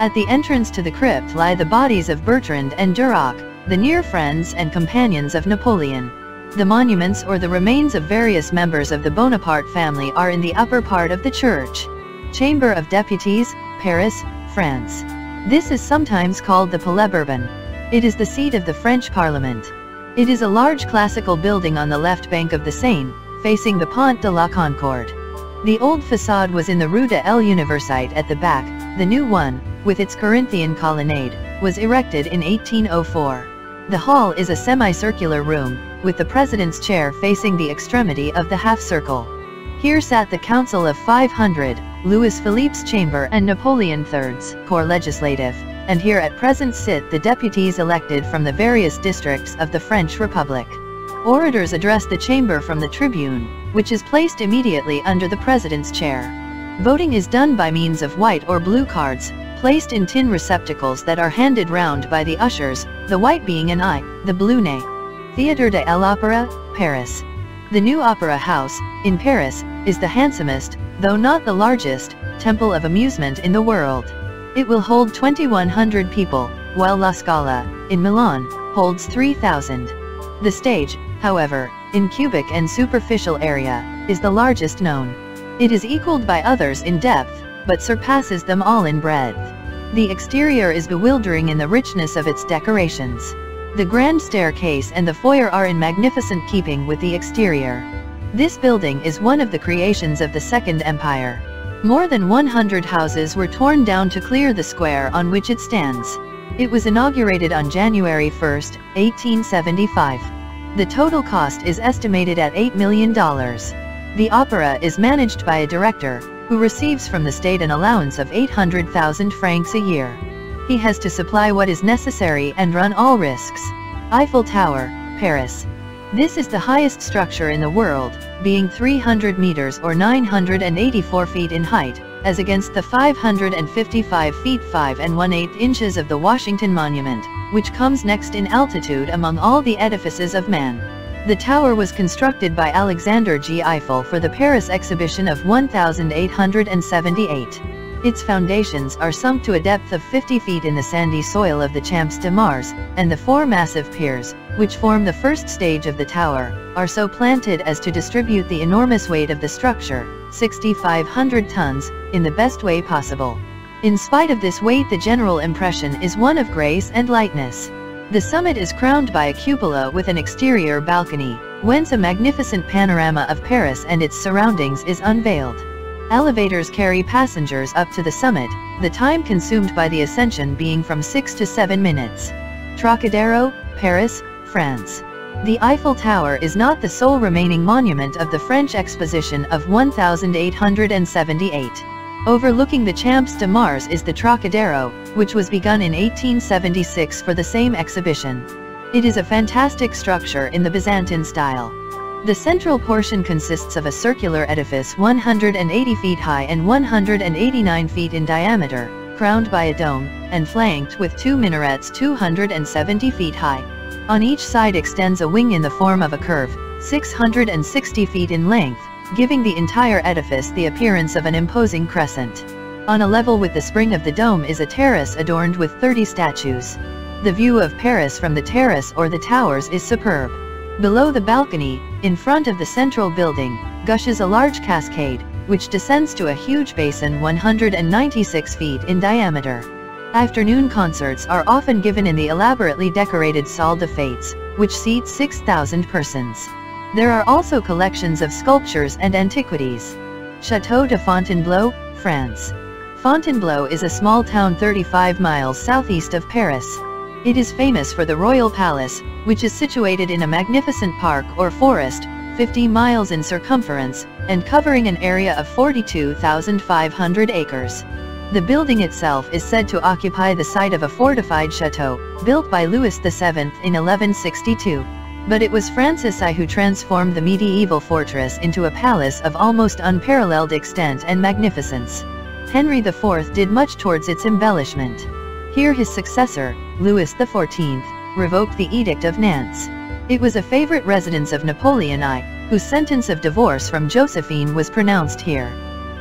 At the entrance to the crypt lie the bodies of Bertrand and Duroc, the near friends and companions of Napoleon. The monuments or the remains of various members of the Bonaparte family are in the upper part of the church. Chamber of Deputies, Paris, France. This is sometimes called the Palais Bourbon. It is the seat of the French Parliament. It is a large classical building on the left bank of the Seine, facing the Pont de la Concorde. The old facade was in the Rue de l'Université at the back, the new one, with its Corinthian colonnade, was erected in 1804. The hall is a semicircular room, with the president's chair facing the extremity of the half-circle. Here sat the Council of 500, Louis Philippe's chamber and Napoleon III's corps legislative, and here at present sit the deputies elected from the various districts of the French Republic. Orators address the chamber from the tribune, which is placed immediately under the president's chair. Voting is done by means of white or blue cards, placed in tin receptacles that are handed round by the ushers, the white being an aye, the blue nay. Theatre de l'Opéra, Paris. The new Opera House, in Paris, is the handsomest, though not the largest, temple of amusement in the world. It will hold 2100 people, while La Scala, in Milan, holds 3000. The stage, however, in cubic and superficial area, is the largest known. It is equaled by others in depth, but surpasses them all in breadth. The exterior is bewildering in the richness of its decorations. The grand staircase and the foyer are in magnificent keeping with the exterior. This building is one of the creations of the Second Empire. More than 100 houses were torn down to clear the square on which it stands. It was inaugurated on January 1, 1875. The total cost is estimated at $8 million. The opera is managed by a director, who receives from the state an allowance of 800,000 francs a year. He has to supply what is necessary and run all risks. Eiffel Tower, Paris. This is the highest structure in the world, being 300 meters or 984 feet in height, as against the 555 feet 5 and 1 8 inches of the Washington Monument, which comes next in altitude among all the edifices of man. The tower was constructed by Alexander G. Eiffel for the Paris exhibition of 1878. Its foundations are sunk to a depth of 50 feet in the sandy soil of the Champs de Mars, and the four massive piers, which form the first stage of the tower, are so planted as to distribute the enormous weight of the structure, 6,500 tons, in the best way possible. In spite of this weight the general impression is one of grace and lightness. The summit is crowned by a cupola with an exterior balcony, whence a magnificent panorama of Paris and its surroundings is unveiled. Elevators carry passengers up to the summit, the time consumed by the ascension being from 6 to 7 minutes. Trocadero, Paris, France. The Eiffel Tower is not the sole remaining monument of the French Exposition of 1878. Overlooking the Champs de Mars is the Trocadero, which was begun in 1876 for the same exhibition. It is a fantastic structure in the Byzantine style. The central portion consists of a circular edifice 180 feet high and 189 feet in diameter, crowned by a dome, and flanked with two minarets 270 feet high. On each side extends a wing in the form of a curve, 660 feet in length, giving the entire edifice the appearance of an imposing crescent. On a level with the spring of the dome is a terrace adorned with 30 statues. The view of Paris from the terrace or the towers is superb. Below the balcony, in front of the central building, gushes a large cascade, which descends to a huge basin 196 feet in diameter. Afternoon concerts are often given in the elaborately decorated Salle des Fêtes, which seats 6,000 persons. There are also collections of sculptures and antiquities. Château de Fontainebleau, France. Fontainebleau is a small town 35 miles southeast of Paris. It is famous for the Royal Palace, which is situated in a magnificent park or forest, 50 miles in circumference, and covering an area of 42,500 acres. The building itself is said to occupy the site of a fortified chateau, built by Louis VII in 1162. But it was Francis I who transformed the medieval fortress into a palace of almost unparalleled extent and magnificence. Henry IV did much towards its embellishment. Here his successor, Louis XIV, revoked the Edict of Nantes. It was a favorite residence of Napoleon I, whose sentence of divorce from Josephine was pronounced here.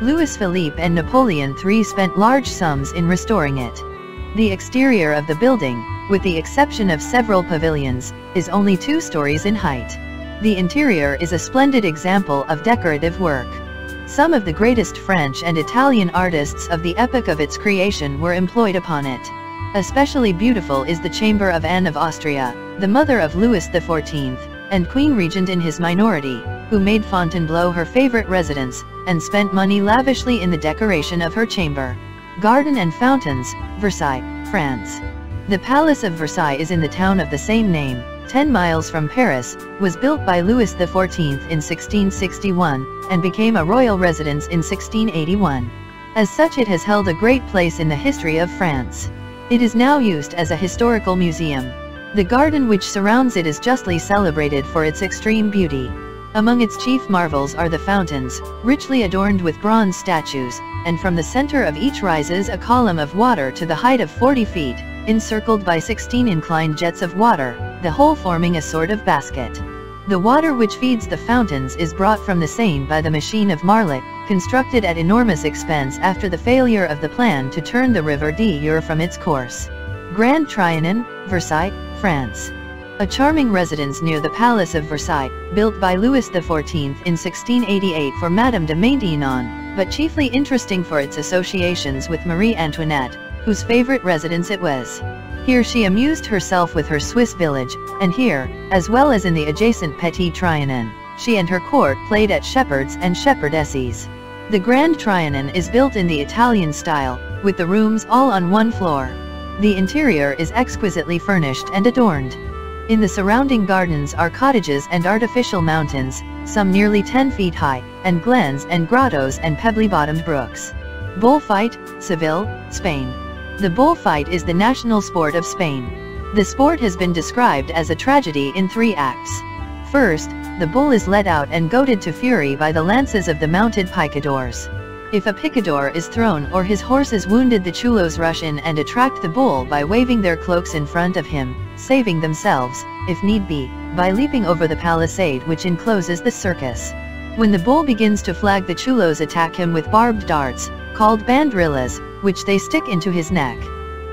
Louis Philippe and Napoleon III spent large sums in restoring it. The exterior of the building, with the exception of several pavilions, is only two stories in height. The interior is a splendid example of decorative work. Some of the greatest French and Italian artists of the epoch of its creation were employed upon it. Especially beautiful is the chamber of Anne of Austria, the mother of Louis XIV, and Queen Regent in his minority, who made Fontainebleau her favorite residence, and spent money lavishly in the decoration of her chamber. Garden and Fountains, Versailles, France. The Palace of Versailles is in the town of the same name, 10 miles from Paris, was built by Louis XIV in 1661, and became a royal residence in 1681. As such it has held a great place in the history of France. It is now used as a historical museum. The garden which surrounds it is justly celebrated for its extreme beauty. Among its chief marvels are the fountains, richly adorned with bronze statues, and from the center of each rises a column of water to the height of 40 feet, encircled by 16 inclined jets of water, the whole forming a sort of basket. The water which feeds the fountains is brought from the Seine by the machine of Marly, constructed at enormous expense after the failure of the plan to turn the river Dieure from its course. Grand Trianon, Versailles, France. A charming residence near the Palace of Versailles, built by Louis XIV in 1688 for Madame de Maintenon, but chiefly interesting for its associations with Marie Antoinette, whose favorite residence it was. Here she amused herself with her Swiss village, and here, as well as in the adjacent Petit Trianon, she and her court played at shepherds and shepherdesses. The Grand Trianon is built in the Italian style, with the rooms all on one floor. The interior is exquisitely furnished and adorned. In the surrounding gardens are cottages and artificial mountains, some nearly 10 feet high, and glens and grottos and pebbly-bottomed brooks. Bullfight, Seville, Spain. The bullfight is the national sport of Spain. The sport has been described as a tragedy in three acts. First, the bull is let out and goaded to fury by the lances of the mounted picadors. If a picador is thrown or his horse is wounded the chulos rush in and attract the bull by waving their cloaks in front of him, saving themselves, if need be, by leaping over the palisade which encloses the circus. When the bull begins to flag the chulos attack him with barbed darts, called banderillas, which they stick into his neck.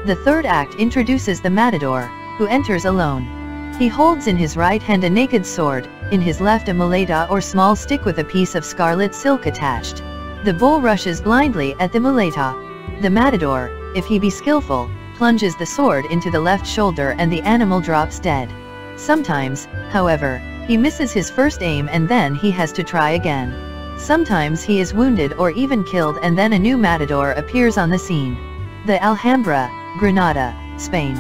The third act introduces the matador, who enters alone. He holds in his right hand a naked sword, in his left a muleta or small stick with a piece of scarlet silk attached. The bull rushes blindly at the muleta. The matador, if he be skillful, plunges the sword into the left shoulder and the animal drops dead. Sometimes, however, he misses his first aim and then he has to try again. Sometimes he is wounded or even killed and then a new matador appears on the scene. The Alhambra, Granada, Spain.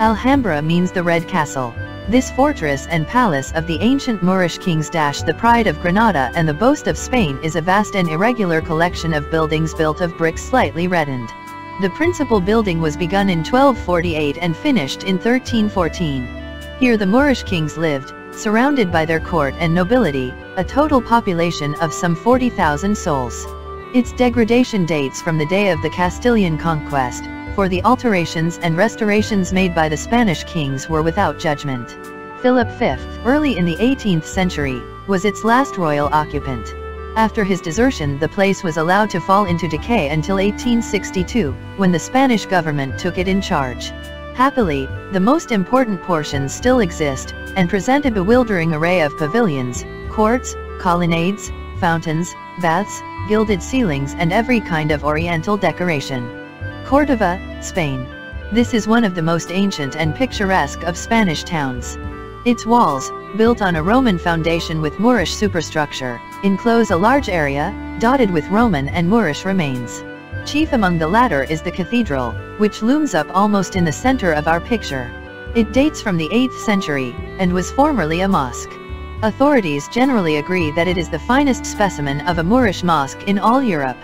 Alhambra means the Red Castle. This fortress and palace of the ancient Moorish kings dash the pride of Granada and the boast of Spain is a vast and irregular collection of buildings built of bricks slightly reddened. The principal building was begun in 1248 and finished in 1314. Here the Moorish kings lived, surrounded by their court and nobility, a total population of some 40,000 souls. Its degradation dates from the day of the Castilian conquest, for the alterations and restorations made by the Spanish kings were without judgment. Philip V, early in the 18th century, was its last royal occupant. After his desertion the place was allowed to fall into decay until 1862, when the Spanish government took it in charge. Happily, the most important portions still exist, and present a bewildering array of pavilions, courts, colonnades, fountains, baths, gilded ceilings and every kind of oriental decoration. Cordova, Spain. This is one of the most ancient and picturesque of Spanish towns. Its walls, built on a Roman foundation with Moorish superstructure, enclose a large area, dotted with Roman and Moorish remains. Chief among the latter is the cathedral, which looms up almost in the center of our picture. It dates from the 8th century, and was formerly a mosque. Authorities generally agree that it is the finest specimen of a Moorish mosque in all Europe.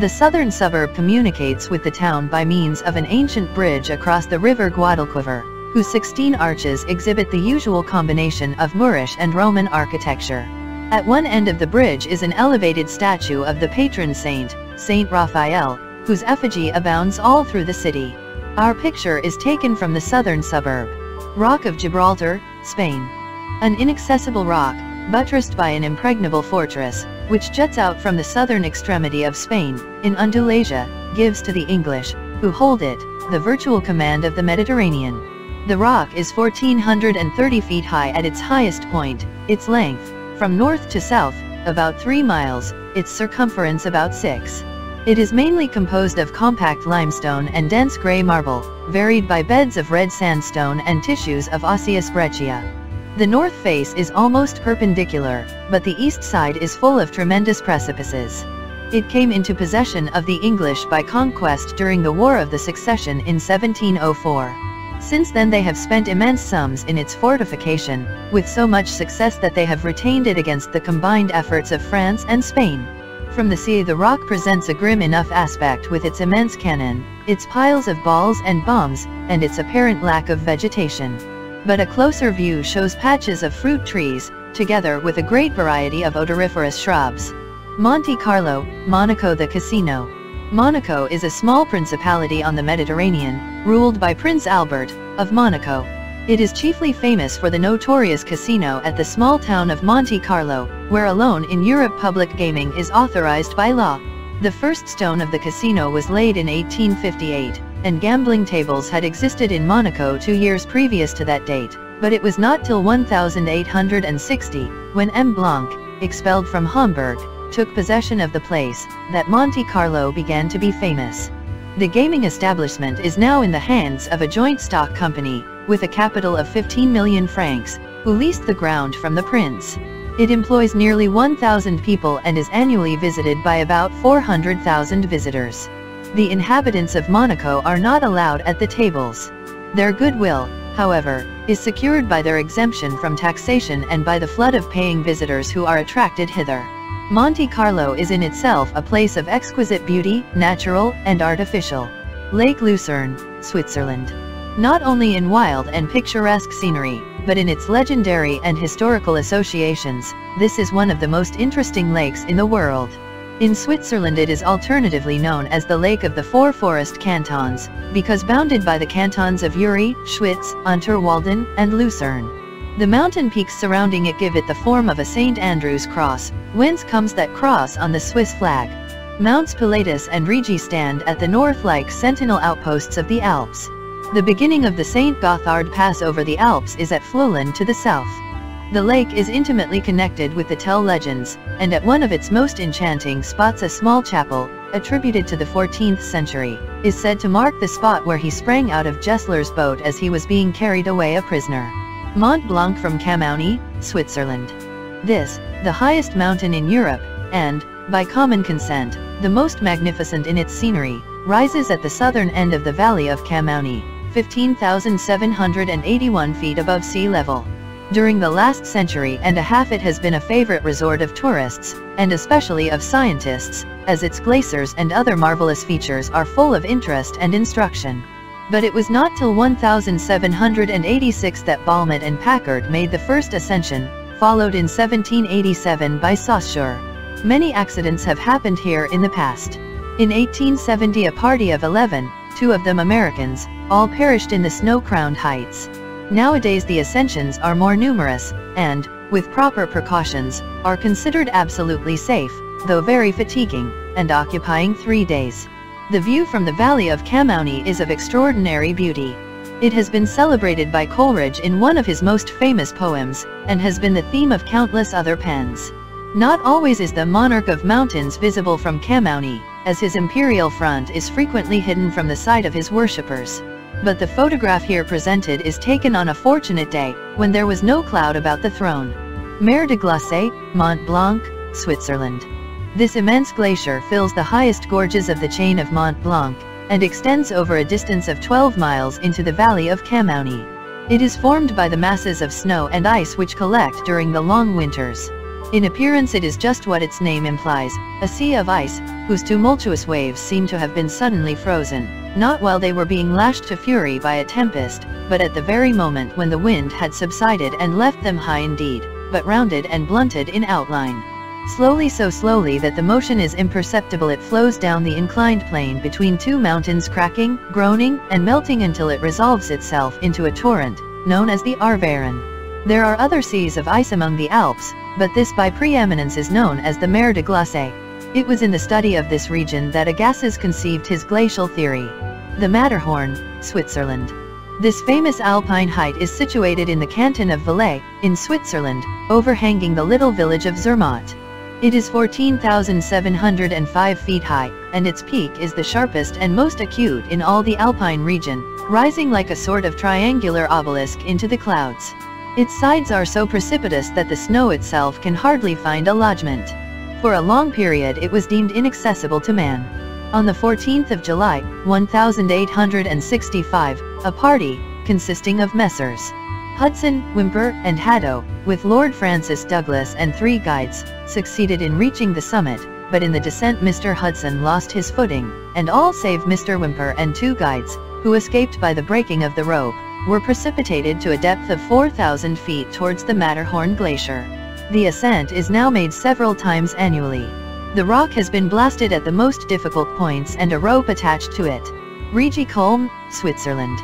The southern suburb communicates with the town by means of an ancient bridge across the river Guadalquivir, whose 16 arches exhibit the usual combination of Moorish and Roman architecture. At one end of the bridge is an elevated statue of the patron saint, Saint Raphael, whose effigy abounds all through the city. Our picture is taken from the southern suburb. Rock of Gibraltar, Spain. An inaccessible rock, buttressed by an impregnable fortress, which juts out from the southern extremity of Spain, in Andalusia, gives to the English, who hold it, the virtual command of the Mediterranean. The rock is 1430 feet high at its highest point, its length, from north to south, about 3 miles, its circumference about 6. It is mainly composed of compact limestone and dense gray marble, varied by beds of red sandstone and tissues of osseous breccia. The north face is almost perpendicular, but the east side is full of tremendous precipices. It came into possession of the English by conquest during the War of the Succession in 1704. Since then they have spent immense sums in its fortification, with so much success that they have retained it against the combined efforts of France and Spain. From the sea the rock presents a grim enough aspect with its immense cannon, its piles of balls and bombs, and its apparent lack of vegetation but a closer view shows patches of fruit trees, together with a great variety of odoriferous shrubs. Monte Carlo, Monaco the casino. Monaco is a small principality on the Mediterranean, ruled by Prince Albert, of Monaco. It is chiefly famous for the notorious casino at the small town of Monte Carlo, where alone in Europe public gaming is authorized by law. The first stone of the casino was laid in 1858 and gambling tables had existed in Monaco two years previous to that date, but it was not till 1860, when M. Blanc, expelled from Hamburg, took possession of the place, that Monte Carlo began to be famous. The gaming establishment is now in the hands of a joint stock company, with a capital of 15 million francs, who leased the ground from the prince. It employs nearly 1,000 people and is annually visited by about 400,000 visitors. The inhabitants of Monaco are not allowed at the tables. Their goodwill, however, is secured by their exemption from taxation and by the flood of paying visitors who are attracted hither. Monte Carlo is in itself a place of exquisite beauty, natural and artificial. Lake Lucerne, Switzerland. Not only in wild and picturesque scenery, but in its legendary and historical associations, this is one of the most interesting lakes in the world. In Switzerland it is alternatively known as the Lake of the Four Forest Cantons, because bounded by the cantons of Uri, Schwyz, Unterwalden, and Lucerne. The mountain peaks surrounding it give it the form of a St. Andrew's cross, whence comes that cross on the Swiss flag. Mounts Pilatus and Rigi stand at the north like sentinel outposts of the Alps. The beginning of the St. Gothard Pass over the Alps is at Flüelen to the south. The lake is intimately connected with the Tell legends, and at one of its most enchanting spots a small chapel, attributed to the 14th century, is said to mark the spot where he sprang out of Gessler's boat as he was being carried away a prisoner. Mont Blanc from Chamouni, Switzerland. This, the highest mountain in Europe, and, by common consent, the most magnificent in its scenery, rises at the southern end of the valley of Chamouni, 15,781 feet above sea level. During the last century and a half it has been a favorite resort of tourists, and especially of scientists, as its glaciers and other marvelous features are full of interest and instruction. But it was not till 1786 that Balmat and Paccard made the first ascension, followed in 1787 by Saussure. Many accidents have happened here in the past. In 1870 a party of 11, two of them Americans, all perished in the snow-crowned heights. Nowadays the ascensions are more numerous, and, with proper precautions, are considered absolutely safe, though very fatiguing, and occupying three days. The view from the valley of Chamouni is of extraordinary beauty. It has been celebrated by Coleridge in one of his most famous poems, and has been the theme of countless other pens. Not always is the monarch of mountains visible from Chamouni, as his imperial front is frequently hidden from the sight of his worshippers. But the photograph here presented is taken on a fortunate day, when there was no cloud about the throne. Mer de Glace, Mont Blanc, Switzerland. This immense glacier fills the highest gorges of the chain of Mont Blanc, and extends over a distance of 12 miles into the valley of Chamouni. It is formed by the masses of snow and ice which collect during the long winters. In appearance it is just what its name implies, a sea of ice, whose tumultuous waves seem to have been suddenly frozen not while they were being lashed to fury by a tempest, but at the very moment when the wind had subsided and left them high indeed, but rounded and blunted in outline. Slowly so slowly that the motion is imperceptible it flows down the inclined plane between two mountains cracking, groaning, and melting until it resolves itself into a torrent, known as the Arveiron. There are other seas of ice among the Alps, but this by preeminence is known as the Mer de Glace. It was in the study of this region that Agassiz conceived his glacial theory. The Matterhorn, Switzerland. This famous alpine height is situated in the canton of Valais, in Switzerland, overhanging the little village of Zermatt. It is 14,705 feet high, and its peak is the sharpest and most acute in all the alpine region, rising like a sort of triangular obelisk into the clouds. Its sides are so precipitous that the snow itself can hardly find a lodgment. For a long period it was deemed inaccessible to man. On the 14th of July, 1865, a party, consisting of Messrs. Hudson, Whymper, and Hadow, with Lord Francis Douglas and three guides, succeeded in reaching the summit, but in the descent Mr. Hudson lost his footing, and all save Mr. Whymper and two guides, who escaped by the breaking of the rope, were precipitated to a depth of 4,000 feet towards the Matterhorn Glacier. The ascent is now made several times annually. The rock has been blasted at the most difficult points and a rope attached to it. Rigi Kulm, Switzerland.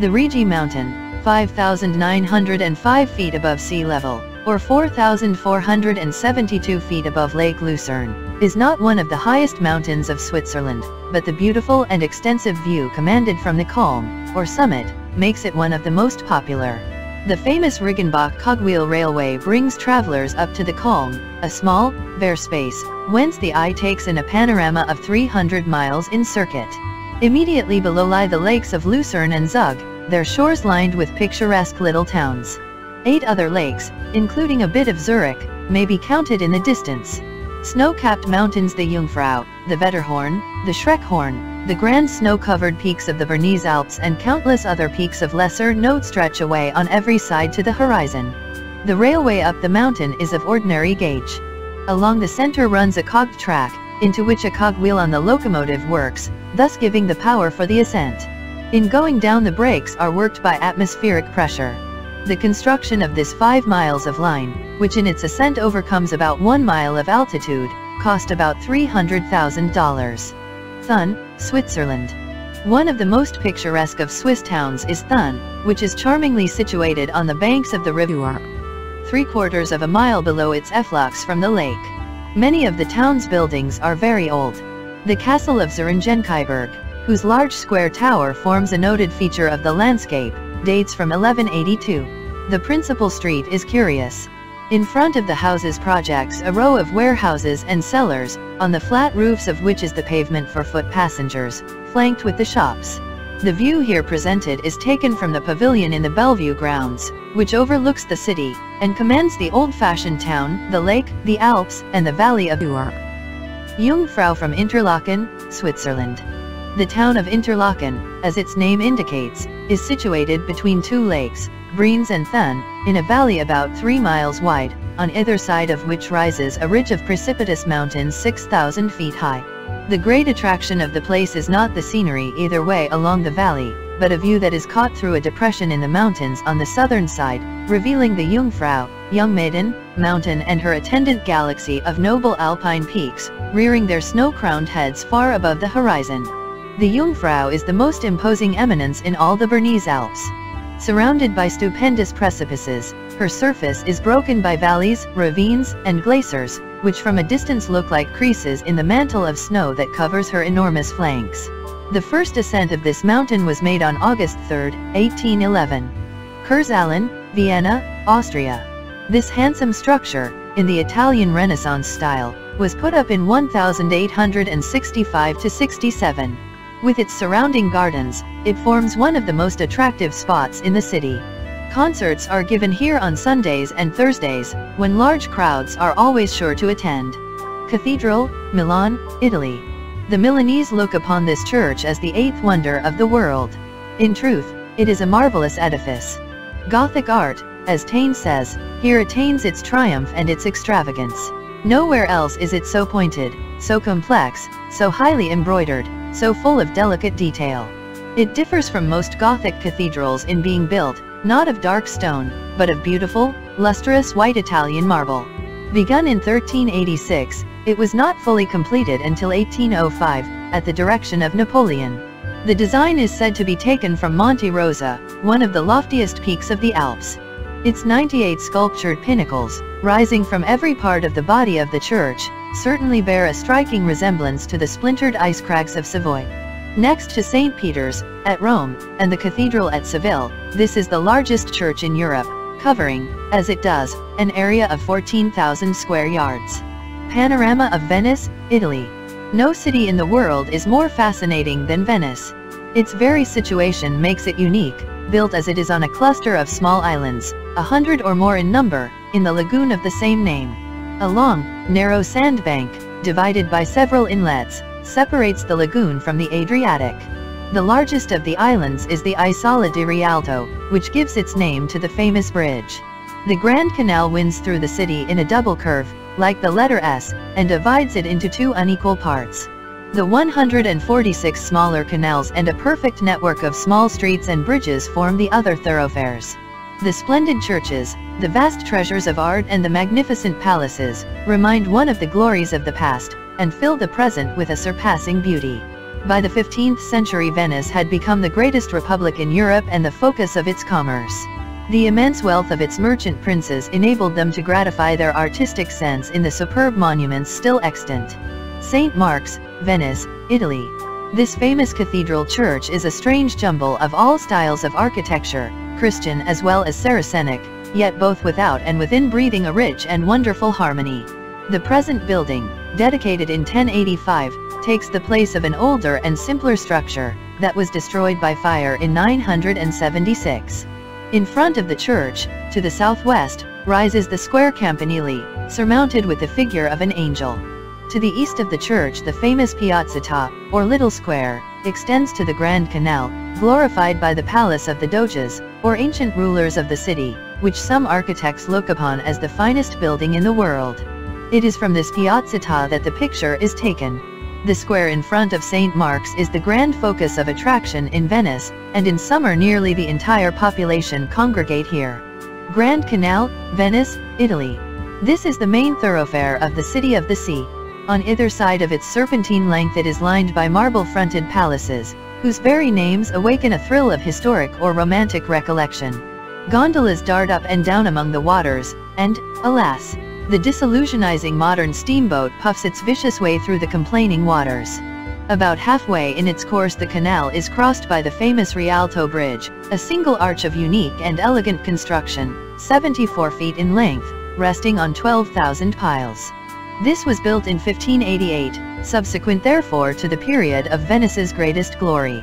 The Rigi Mountain, 5,905 feet above sea level, or 4,472 feet above Lake Lucerne, is not one of the highest mountains of Switzerland, but the beautiful and extensive view commanded from the Kulm, or summit, makes it one of the most popular. The famous Riggenbach cogwheel railway brings travelers up to the Kulm, a small, bare space, whence the eye takes in a panorama of 300 miles in circuit. Immediately below lie the lakes of Lucerne and Zug, their shores lined with picturesque little towns. Eight other lakes, including a bit of Zurich, may be counted in the distance. Snow-capped mountains the Jungfrau, the Wetterhorn, the Schreckhorn, the grand snow-covered peaks of the Bernese Alps and countless other peaks of lesser note stretch away on every side to the horizon. The railway up the mountain is of ordinary gauge. Along the center runs a cogged track, into which a cogwheel on the locomotive works, thus giving the power for the ascent. In going down the brakes are worked by atmospheric pressure. The construction of this 5 miles of line, which in its ascent overcomes about 1 mile of altitude, cost about $300,000. Thun, Switzerland. One of the most picturesque of Swiss towns is Thun, which is charmingly situated on the banks of the River, three quarters of a mile below its efflux from the lake. Many of the town's buildings are very old. The castle of Zeringenkaiberg, whose large square tower forms a noted feature of the landscape, dates from 1182. The principal street is curious. In front of the houses projects a row of warehouses and cellars, on the flat roofs of which is the pavement for foot passengers, flanked with the shops. The view here presented is taken from the pavilion in the Bellevue grounds, which overlooks the city, and commands the old-fashioned town, the lake, the Alps, and the valley of Uhr. Jungfrau from Interlaken, Switzerland. The town of Interlaken, as its name indicates, is situated between two lakes, Brienz and Thun, in a valley about 3 miles wide, on either side of which rises a ridge of precipitous mountains 6,000 feet high. The great attraction of the place is not the scenery either way along the valley, but a view that is caught through a depression in the mountains on the southern side, revealing the Jungfrau, Young Maiden, mountain and her attendant galaxy of noble alpine peaks, rearing their snow-crowned heads far above the horizon. The Jungfrau is the most imposing eminence in all the Bernese Alps. Surrounded by stupendous precipices, her surface is broken by valleys, ravines, and glaciers, which from a distance look like creases in the mantle of snow that covers her enormous flanks. The first ascent of this mountain was made on August 3, 1811. Kursalon, Vienna, Austria. This handsome structure, in the Italian Renaissance style, was put up in 1865-67. With its surrounding gardens, it forms one of the most attractive spots in the city. Concerts are given here on Sundays and Thursdays, when large crowds are always sure to attend. Cathedral, Milan, Italy. The Milanese look upon this church as the eighth wonder of the world. In truth, it is a marvelous edifice. Gothic art, as Taine says, here attains its triumph and its extravagance. Nowhere else is it so pointed, so complex, so highly embroidered, so full of delicate detail. It differs from most Gothic cathedrals in being built, not of dark stone, but of beautiful, lustrous white Italian marble. Begun in 1386, it was not fully completed until 1805, at the direction of Napoleon. The design is said to be taken from Monte Rosa, one of the loftiest peaks of the Alps. Its 98 sculptured pinnacles, rising from every part of the body of the church, certainly bear a striking resemblance to the splintered ice crags of Savoy. Next to St. Peter's, at Rome, and the cathedral at Seville, this is the largest church in Europe, covering, as it does, an area of 14,000 square yards. Panorama of Venice, Italy. No city in the world is more fascinating than Venice. Its very situation makes it unique, built as it is on a cluster of small islands, a hundred or more in number, in the lagoon of the same name. A long, narrow sandbank, divided by several inlets, separates the lagoon from the Adriatic. The largest of the islands is the Isola di Rialto, which gives its name to the famous bridge. The Grand Canal winds through the city in a double curve, like the letter S, and divides it into two unequal parts. The 146 smaller canals and a perfect network of small streets and bridges form the other thoroughfares. The splendid churches, the vast treasures of art and the magnificent palaces, remind one of the glories of the past, and fill the present with a surpassing beauty. By the 15th century Venice had become the greatest republic in Europe and the focus of its commerce. The immense wealth of its merchant princes enabled them to gratify their artistic sense in the superb monuments still extant. St. Mark's, Venice, Italy. This famous cathedral church is a strange jumble of all styles of architecture, Christian as well as Saracenic, yet both without and within breathing a rich and wonderful harmony. The present building, dedicated in 1085, takes the place of an older and simpler structure, that was destroyed by fire in 976. In front of the church, to the southwest, rises the square campanile, surmounted with the figure of an angel. To the east of the church the famous Piazzetta, or Little Square, extends to the Grand Canal, glorified by the palace of the Doges, or ancient rulers of the city, which some architects look upon as the finest building in the world. It is from this Piazzetta that the picture is taken. The square in front of St. Mark's is the grand focus of attraction in Venice, and in summer nearly the entire population congregate here. Grand Canal, Venice, Italy. This is the main thoroughfare of the City of the Sea. On either side of its serpentine length it is lined by marble-fronted palaces, whose very names awaken a thrill of historic or romantic recollection. Gondolas dart up and down among the waters, and, alas, the disillusionizing modern steamboat puffs its vicious way through the complaining waters. About halfway in its course the canal is crossed by the famous Rialto Bridge, a single arch of unique and elegant construction, 74 feet in length, resting on 12,000 piles. This was built in 1588, subsequent therefore to the period of Venice's greatest glory.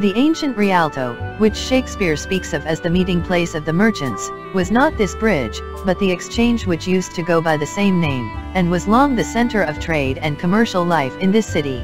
The ancient Rialto, which Shakespeare speaks of as the meeting place of the merchants, was not this bridge, but the exchange which used to go by the same name, and was long the center of trade and commercial life in this city.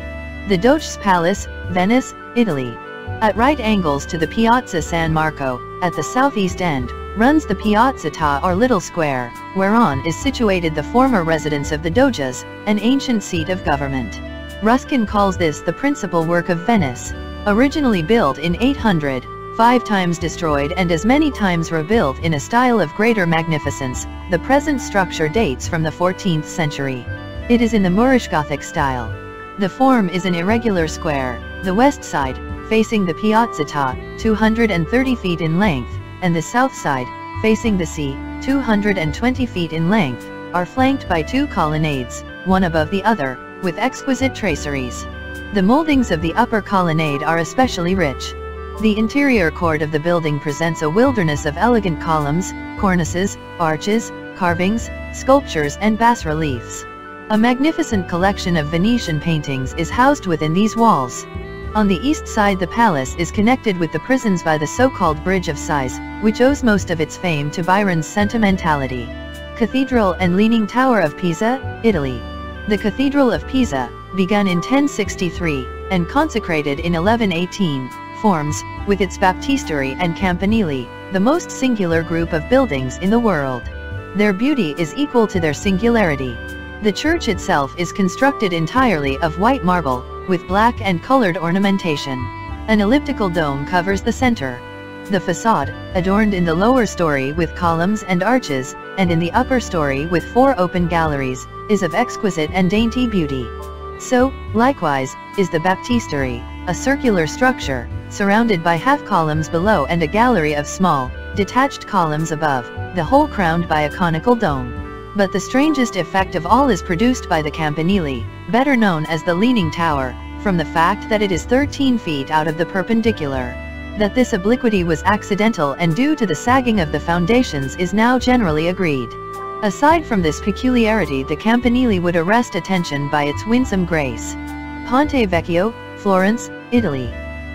The Doge's Palace, Venice, Italy. At right angles to the Piazza San Marco, at the southeast end, runs the Piazzetta or Little Square, whereon is situated the former residence of the Doges, an ancient seat of government. Ruskin calls this the principal work of Venice. Originally built in 800, five times destroyed and as many times rebuilt in a style of greater magnificence, the present structure dates from the 14th century. It is in the Moorish Gothic style. The form is an irregular square, the west side, facing the Piazzetta, 230 feet in length, and the south side, facing the sea, 220 feet in length, are flanked by two colonnades, one above the other, with exquisite traceries. The moldings of the upper colonnade are especially rich. The interior court of the building presents a wilderness of elegant columns, cornices, arches, carvings, sculptures and bas-reliefs. A magnificent collection of Venetian paintings is housed within these walls. On the east side the palace is connected with the prisons by the so-called Bridge of Sighs, which owes most of its fame to Byron's sentimentality. Cathedral and Leaning Tower of Pisa, Italy. The Cathedral of Pisa, begun in 1063, and consecrated in 1118, forms, with its baptistery and campanile, the most singular group of buildings in the world. Their beauty is equal to their singularity. The church itself is constructed entirely of white marble, with black and colored ornamentation. An elliptical dome covers the center. The facade, adorned in the lower story with columns and arches, and in the upper story with four open galleries, is of exquisite and dainty beauty. So, likewise, is the baptistery, a circular structure, surrounded by half columns below and a gallery of small, detached columns above, the whole crowned by a conical dome. But the strangest effect of all is produced by the campanile, better known as the Leaning Tower, from the fact that it is 13 feet out of the perpendicular. That this obliquity was accidental and due to the sagging of the foundations is now generally agreed. Aside from this peculiarity the campanile would arrest attention by its winsome grace. Ponte Vecchio, Florence, Italy.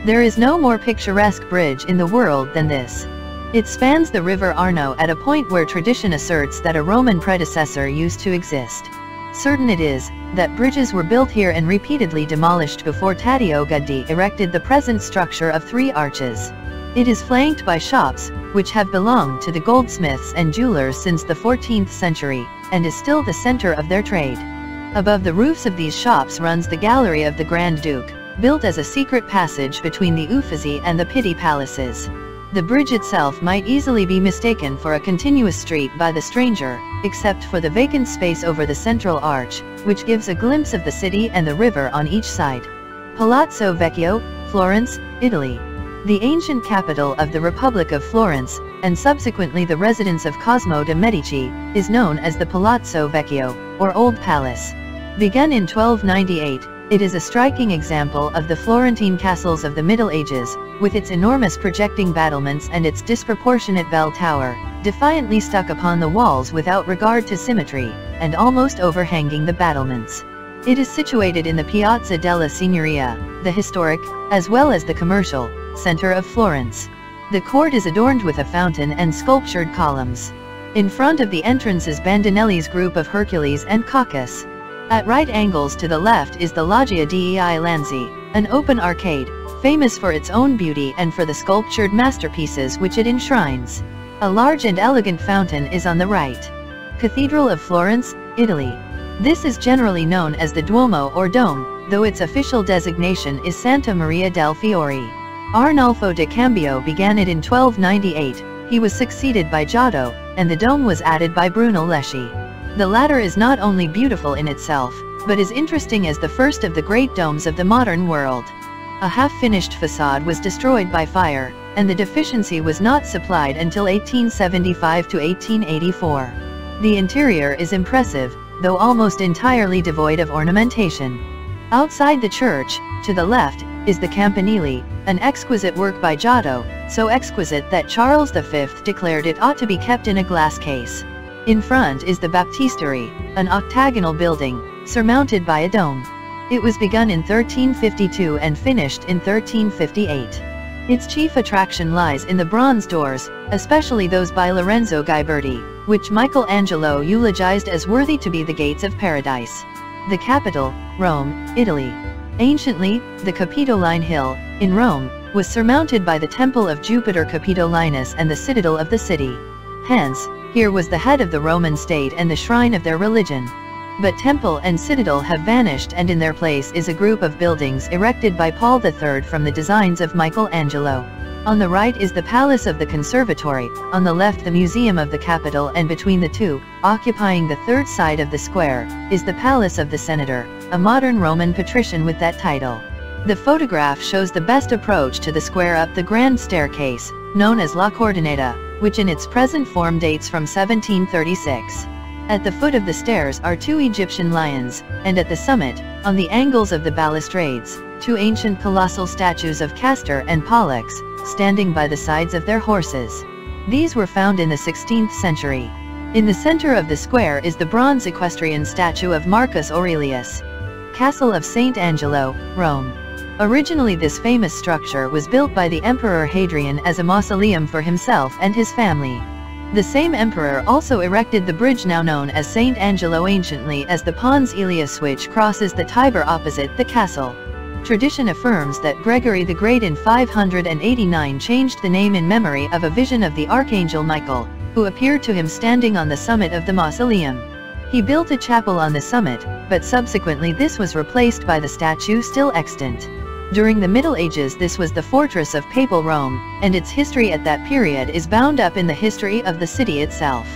There is no more picturesque bridge in the world than this. It spans the river Arno at a point where tradition asserts that a Roman predecessor used to exist. Certain it is, that bridges were built here and repeatedly demolished before Taddeo Gaddi erected the present structure of three arches. It is flanked by shops, which have belonged to the goldsmiths and jewelers since the 14th century, and is still the center of their trade. Above the roofs of these shops runs the Gallery of the Grand Duke, built as a secret passage between the Uffizi and the Pitti palaces. The bridge itself might easily be mistaken for a continuous street by the stranger, except for the vacant space over the central arch, which gives a glimpse of the city and the river on each side. Palazzo Vecchio, Florence, Italy. The ancient capital of the Republic of Florence, and subsequently the residence of Cosmo de' Medici, is known as the Palazzo Vecchio, or Old Palace. Begun in 1298, it is a striking example of the Florentine castles of the Middle Ages, with its enormous projecting battlements and its disproportionate bell tower, defiantly stuck upon the walls without regard to symmetry, and almost overhanging the battlements. It is situated in the Piazza della Signoria, the historic, as well as the commercial, center of Florence. The court is adorned with a fountain and sculptured columns. In front of the entrance is Bandinelli's group of Hercules and Cacus. At right angles to the left is the Loggia dei Lanzi, an open arcade, famous for its own beauty and for the sculptured masterpieces which it enshrines. A large and elegant fountain is on the right. Cathedral of Florence, Italy. This is generally known as the Duomo or Dome, though its official designation is Santa Maria del Fiore. Arnolfo de Cambio began it in 1298, he was succeeded by Giotto, and the dome was added by Brunelleschi. The latter is not only beautiful in itself, but is interesting as the first of the great domes of the modern world. A half-finished facade was destroyed by fire, and the deficiency was not supplied until 1875 to 1884. The interior is impressive, though almost entirely devoid of ornamentation. Outside the church, to the left, is the campanile, an exquisite work by Giotto, so exquisite that Charles V declared it ought to be kept in a glass case. In front is the baptistery, an octagonal building, surmounted by a dome. It was begun in 1352 and finished in 1358. Its chief attraction lies in the bronze doors, especially those by Lorenzo Ghiberti, which Michelangelo eulogized as worthy to be the gates of paradise. The capital, Rome, Italy. Anciently, the Capitoline Hill, in Rome, was surmounted by the temple of Jupiter Capitolinus and the citadel of the city. Hence, here was the head of the Roman state and the shrine of their religion. But temple and citadel have vanished and in their place is a group of buildings erected by Paul III from the designs of Michelangelo. On the right is the Palace of the Conservatory, on the left the Museum of the Capitol and between the two, occupying the third side of the square, is the Palace of the Senator, a modern Roman patrician with that title. The photograph shows the best approach to the square up the grand staircase, known as La Cordonata, which in its present form dates from 1736. At the foot of the stairs are two Egyptian lions, and at the summit, on the angles of the balustrades, two ancient colossal statues of Castor and Pollux, standing by the sides of their horses. These were found in the 16th century. In the center of the square is the bronze equestrian statue of Marcus Aurelius. Castle of St. Angelo, Rome. Originally this famous structure was built by the Emperor Hadrian as a mausoleum for himself and his family. The same emperor also erected the bridge now known as St. Angelo anciently as the Pons Aelius which crosses the Tiber opposite the castle. Tradition affirms that Gregory the Great in 589 changed the name in memory of a vision of the Archangel Michael, who appeared to him standing on the summit of the mausoleum. He built a chapel on the summit, but subsequently this was replaced by the statue still extant. During the Middle Ages this was the fortress of Papal Rome, and its history at that period is bound up in the history of the city itself.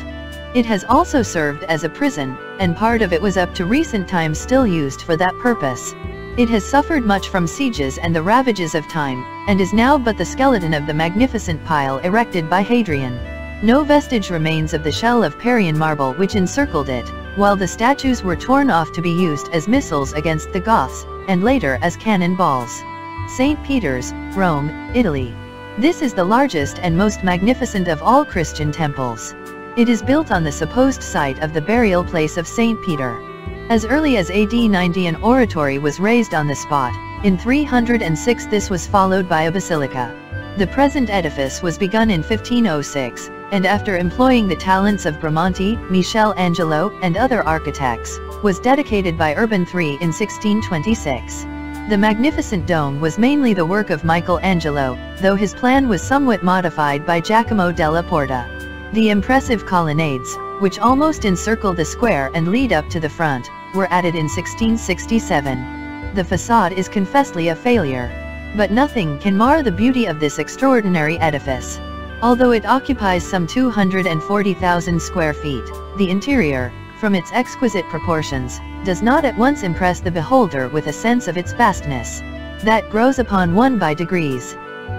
It has also served as a prison, and part of it was up to recent times still used for that purpose. It has suffered much from sieges and the ravages of time, and is now but the skeleton of the magnificent pile erected by Hadrian. No vestige remains of the shell of Parian marble which encircled it, while the statues were torn off to be used as missiles against the Goths, and later as cannonballs. St. Peter's, Rome, Italy. This is the largest and most magnificent of all Christian temples. It is built on the supposed site of the burial place of St. Peter. As early as AD 90 an oratory was raised on the spot, in 306 this was followed by a basilica. The present edifice was begun in 1506, and after employing the talents of Bramante, Michelangelo, and other architects, was dedicated by Urban III in 1626. The magnificent dome was mainly the work of Michelangelo, though his plan was somewhat modified by Giacomo della Porta. The impressive colonnades, which almost encircle the square and lead up to the front, were added in 1667. The facade is confessedly a failure. But nothing can mar the beauty of this extraordinary edifice. Although it occupies some 240,000 square feet, the interior, from its exquisite proportions, does not at once impress the beholder with a sense of its vastness. That grows upon one by degrees.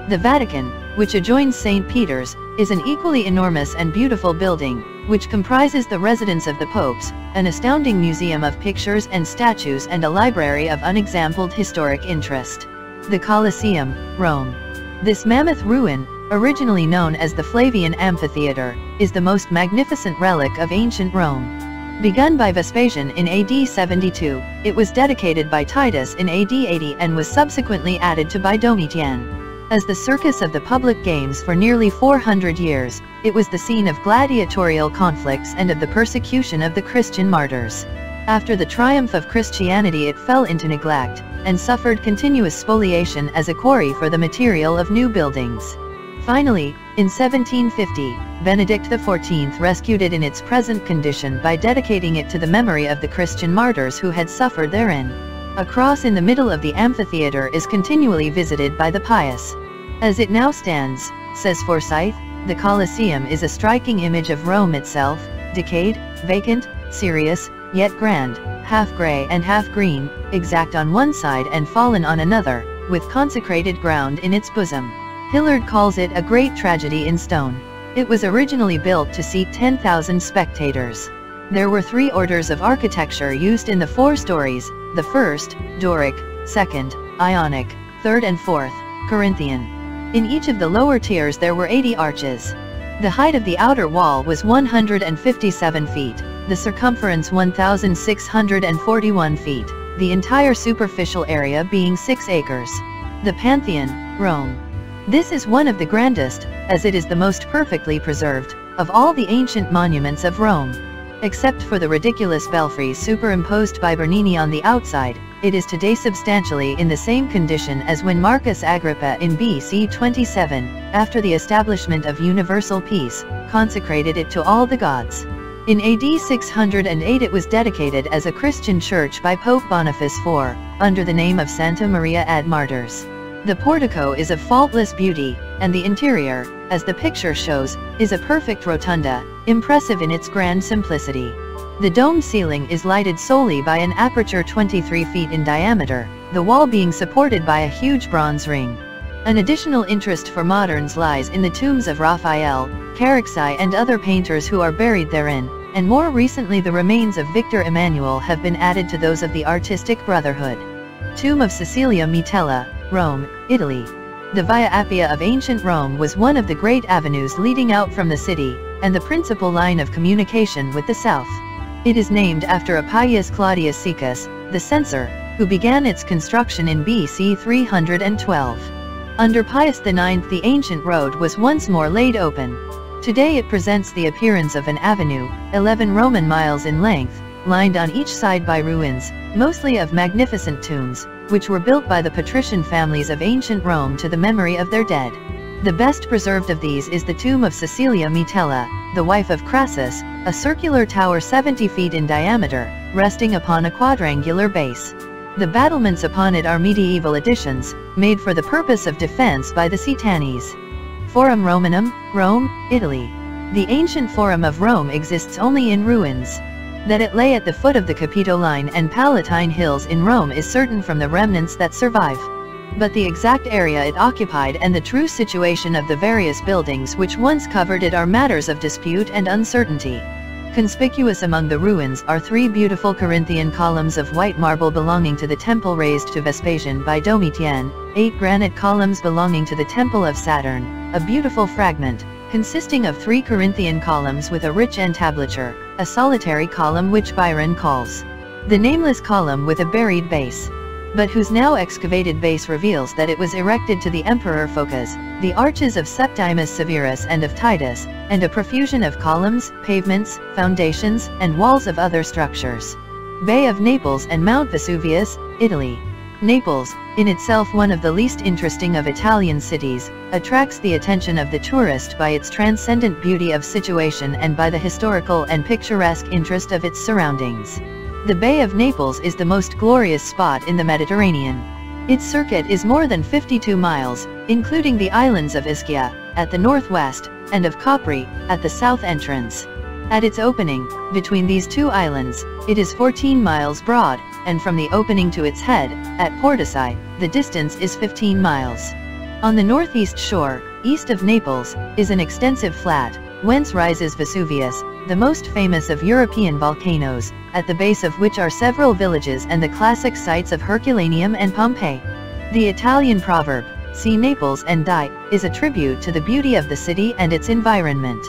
The Vatican, which adjoins St. Peter's, is an equally enormous and beautiful building, which comprises the residence of the popes, an astounding museum of pictures and statues and a library of unexampled historic interest. The Colosseum, Rome. This mammoth ruin, originally known as the Flavian Amphitheater, is the most magnificent relic of ancient Rome. Begun by Vespasian in AD 72, it was dedicated by Titus in AD 80 and was subsequently added to by Domitian. As the circus of the public games for nearly 400 years, it was the scene of gladiatorial conflicts and of the persecution of the Christian martyrs. After the triumph of Christianity it fell into neglect, and suffered continuous spoliation as a quarry for the material of new buildings. Finally, in 1750, Benedict XIV rescued it in its present condition by dedicating it to the memory of the Christian martyrs who had suffered therein. A cross in the middle of the amphitheater is continually visited by the pious. As it now stands, says Forsyth, the Colosseum is a striking image of Rome itself, decayed, vacant, serious, yet grand, half grey and half green, exact on one side and fallen on another, with consecrated ground in its bosom. Hillard calls it a great tragedy in stone. It was originally built to seat 10,000 spectators. There were three orders of architecture used in the four stories, the first, Doric, second, Ionic, third and fourth, Corinthian. In each of the lower tiers there were 80 arches. The height of the outer wall was 157 feet, the circumference 1,641 feet, the entire superficial area being 6 acres. The Pantheon, Rome. This is one of the grandest, as it is the most perfectly preserved, of all the ancient monuments of Rome. Except for the ridiculous belfries superimposed by Bernini on the outside, it is today substantially in the same condition as when Marcus Agrippa in BC 27, after the establishment of universal peace, consecrated it to all the gods. In AD 608 it was dedicated as a Christian church by Pope Boniface IV, under the name of Santa Maria ad Martyrs. The portico is of faultless beauty, and the interior, as the picture shows, is a perfect rotunda, impressive in its grand simplicity. The dome ceiling is lighted solely by an aperture 23 feet in diameter, the wall being supported by a huge bronze ring. An additional interest for moderns lies in the tombs of Raphael, Carracci and other painters who are buried therein, and more recently the remains of Victor Emmanuel have been added to those of the artistic brotherhood. Tomb of Cecilia Metella, Rome, Italy. The Via Appia of ancient Rome was one of the great avenues leading out from the city, and the principal line of communication with the south. It is named after Appius Claudius Caecus, the censor, who began its construction in BC 312. Under Pius IX the ancient road was once more laid open. Today it presents the appearance of an avenue, 11 Roman miles in length, lined on each side by ruins, mostly of magnificent tombs, which were built by the patrician families of ancient Rome to the memory of their dead. The best preserved of these is the tomb of Cecilia Metella, the wife of Crassus, a circular tower 70 feet in diameter, resting upon a quadrangular base. The battlements upon it are medieval additions, made for the purpose of defense by the Caetanes. Forum Romanum, Rome, Italy. The ancient Forum of Rome exists only in ruins. That it lay at the foot of the Capitoline and Palatine hills in Rome is certain from the remnants that survive but the exact area it occupied and the true situation of the various buildings which once covered it are matters of dispute and uncertainty. Conspicuous among the ruins are three beautiful Corinthian columns of white marble belonging to the temple raised to Vespasian by Domitian, eight granite columns belonging to the temple of Saturn, a beautiful fragment, consisting of three Corinthian columns with a rich entablature, a solitary column which Byron calls the nameless column with a buried base but whose now excavated base reveals that it was erected to the emperor Phocas, the arches of Septimius Severus and of Titus, and a profusion of columns, pavements, foundations, and walls of other structures. Bay of Naples and Mount Vesuvius, Italy. Naples, in itself one of the least interesting of Italian cities, attracts the attention of the tourist by its transcendent beauty of situation and by the historical and picturesque interest of its surroundings. The Bay of Naples is the most glorious spot in the Mediterranean. Its circuit is more than 52 miles, including the islands of Ischia, at the northwest, and of Capri, at the south entrance. At its opening, between these two islands, it is 14 miles broad, and from the opening to its head, at Portici, the distance is 15 miles. On the northeast shore, east of Naples, is an extensive flat, whence rises Vesuvius, the most famous of European volcanoes, at the base of which are several villages and the classic sites of Herculaneum and Pompeii. The Italian proverb, see Naples and die, is a tribute to the beauty of the city and its environment.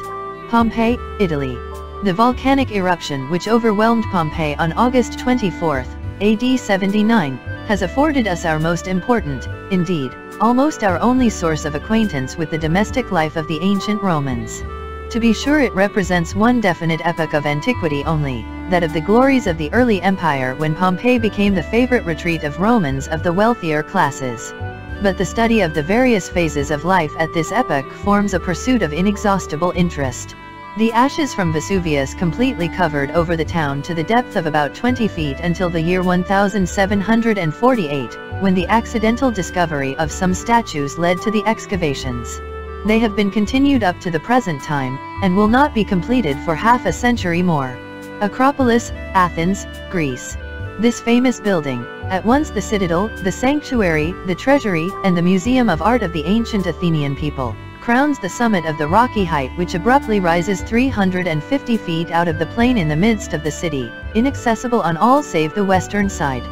Pompeii, Italy. The volcanic eruption which overwhelmed Pompeii on August 24, AD 79, has afforded us our most important, indeed, almost our only source of acquaintance with the domestic life of the ancient Romans. To be sure it represents one definite epoch of antiquity only, that of the glories of the early empire when Pompeii became the favorite retreat of Romans of the wealthier classes. But the study of the various phases of life at this epoch forms a pursuit of inexhaustible interest. The ashes from Vesuvius completely covered over the town to the depth of about 20 feet until the year 1748, when the accidental discovery of some statues led to the excavations. They have been continued up to the present time, and will not be completed for half a century more. Acropolis, Athens, Greece. This famous building, at once the citadel, the sanctuary, the treasury, and the museum of art of the ancient Athenian people, crowns the summit of the rocky height which abruptly rises 350 feet out of the plain in the midst of the city, inaccessible on all save the western side.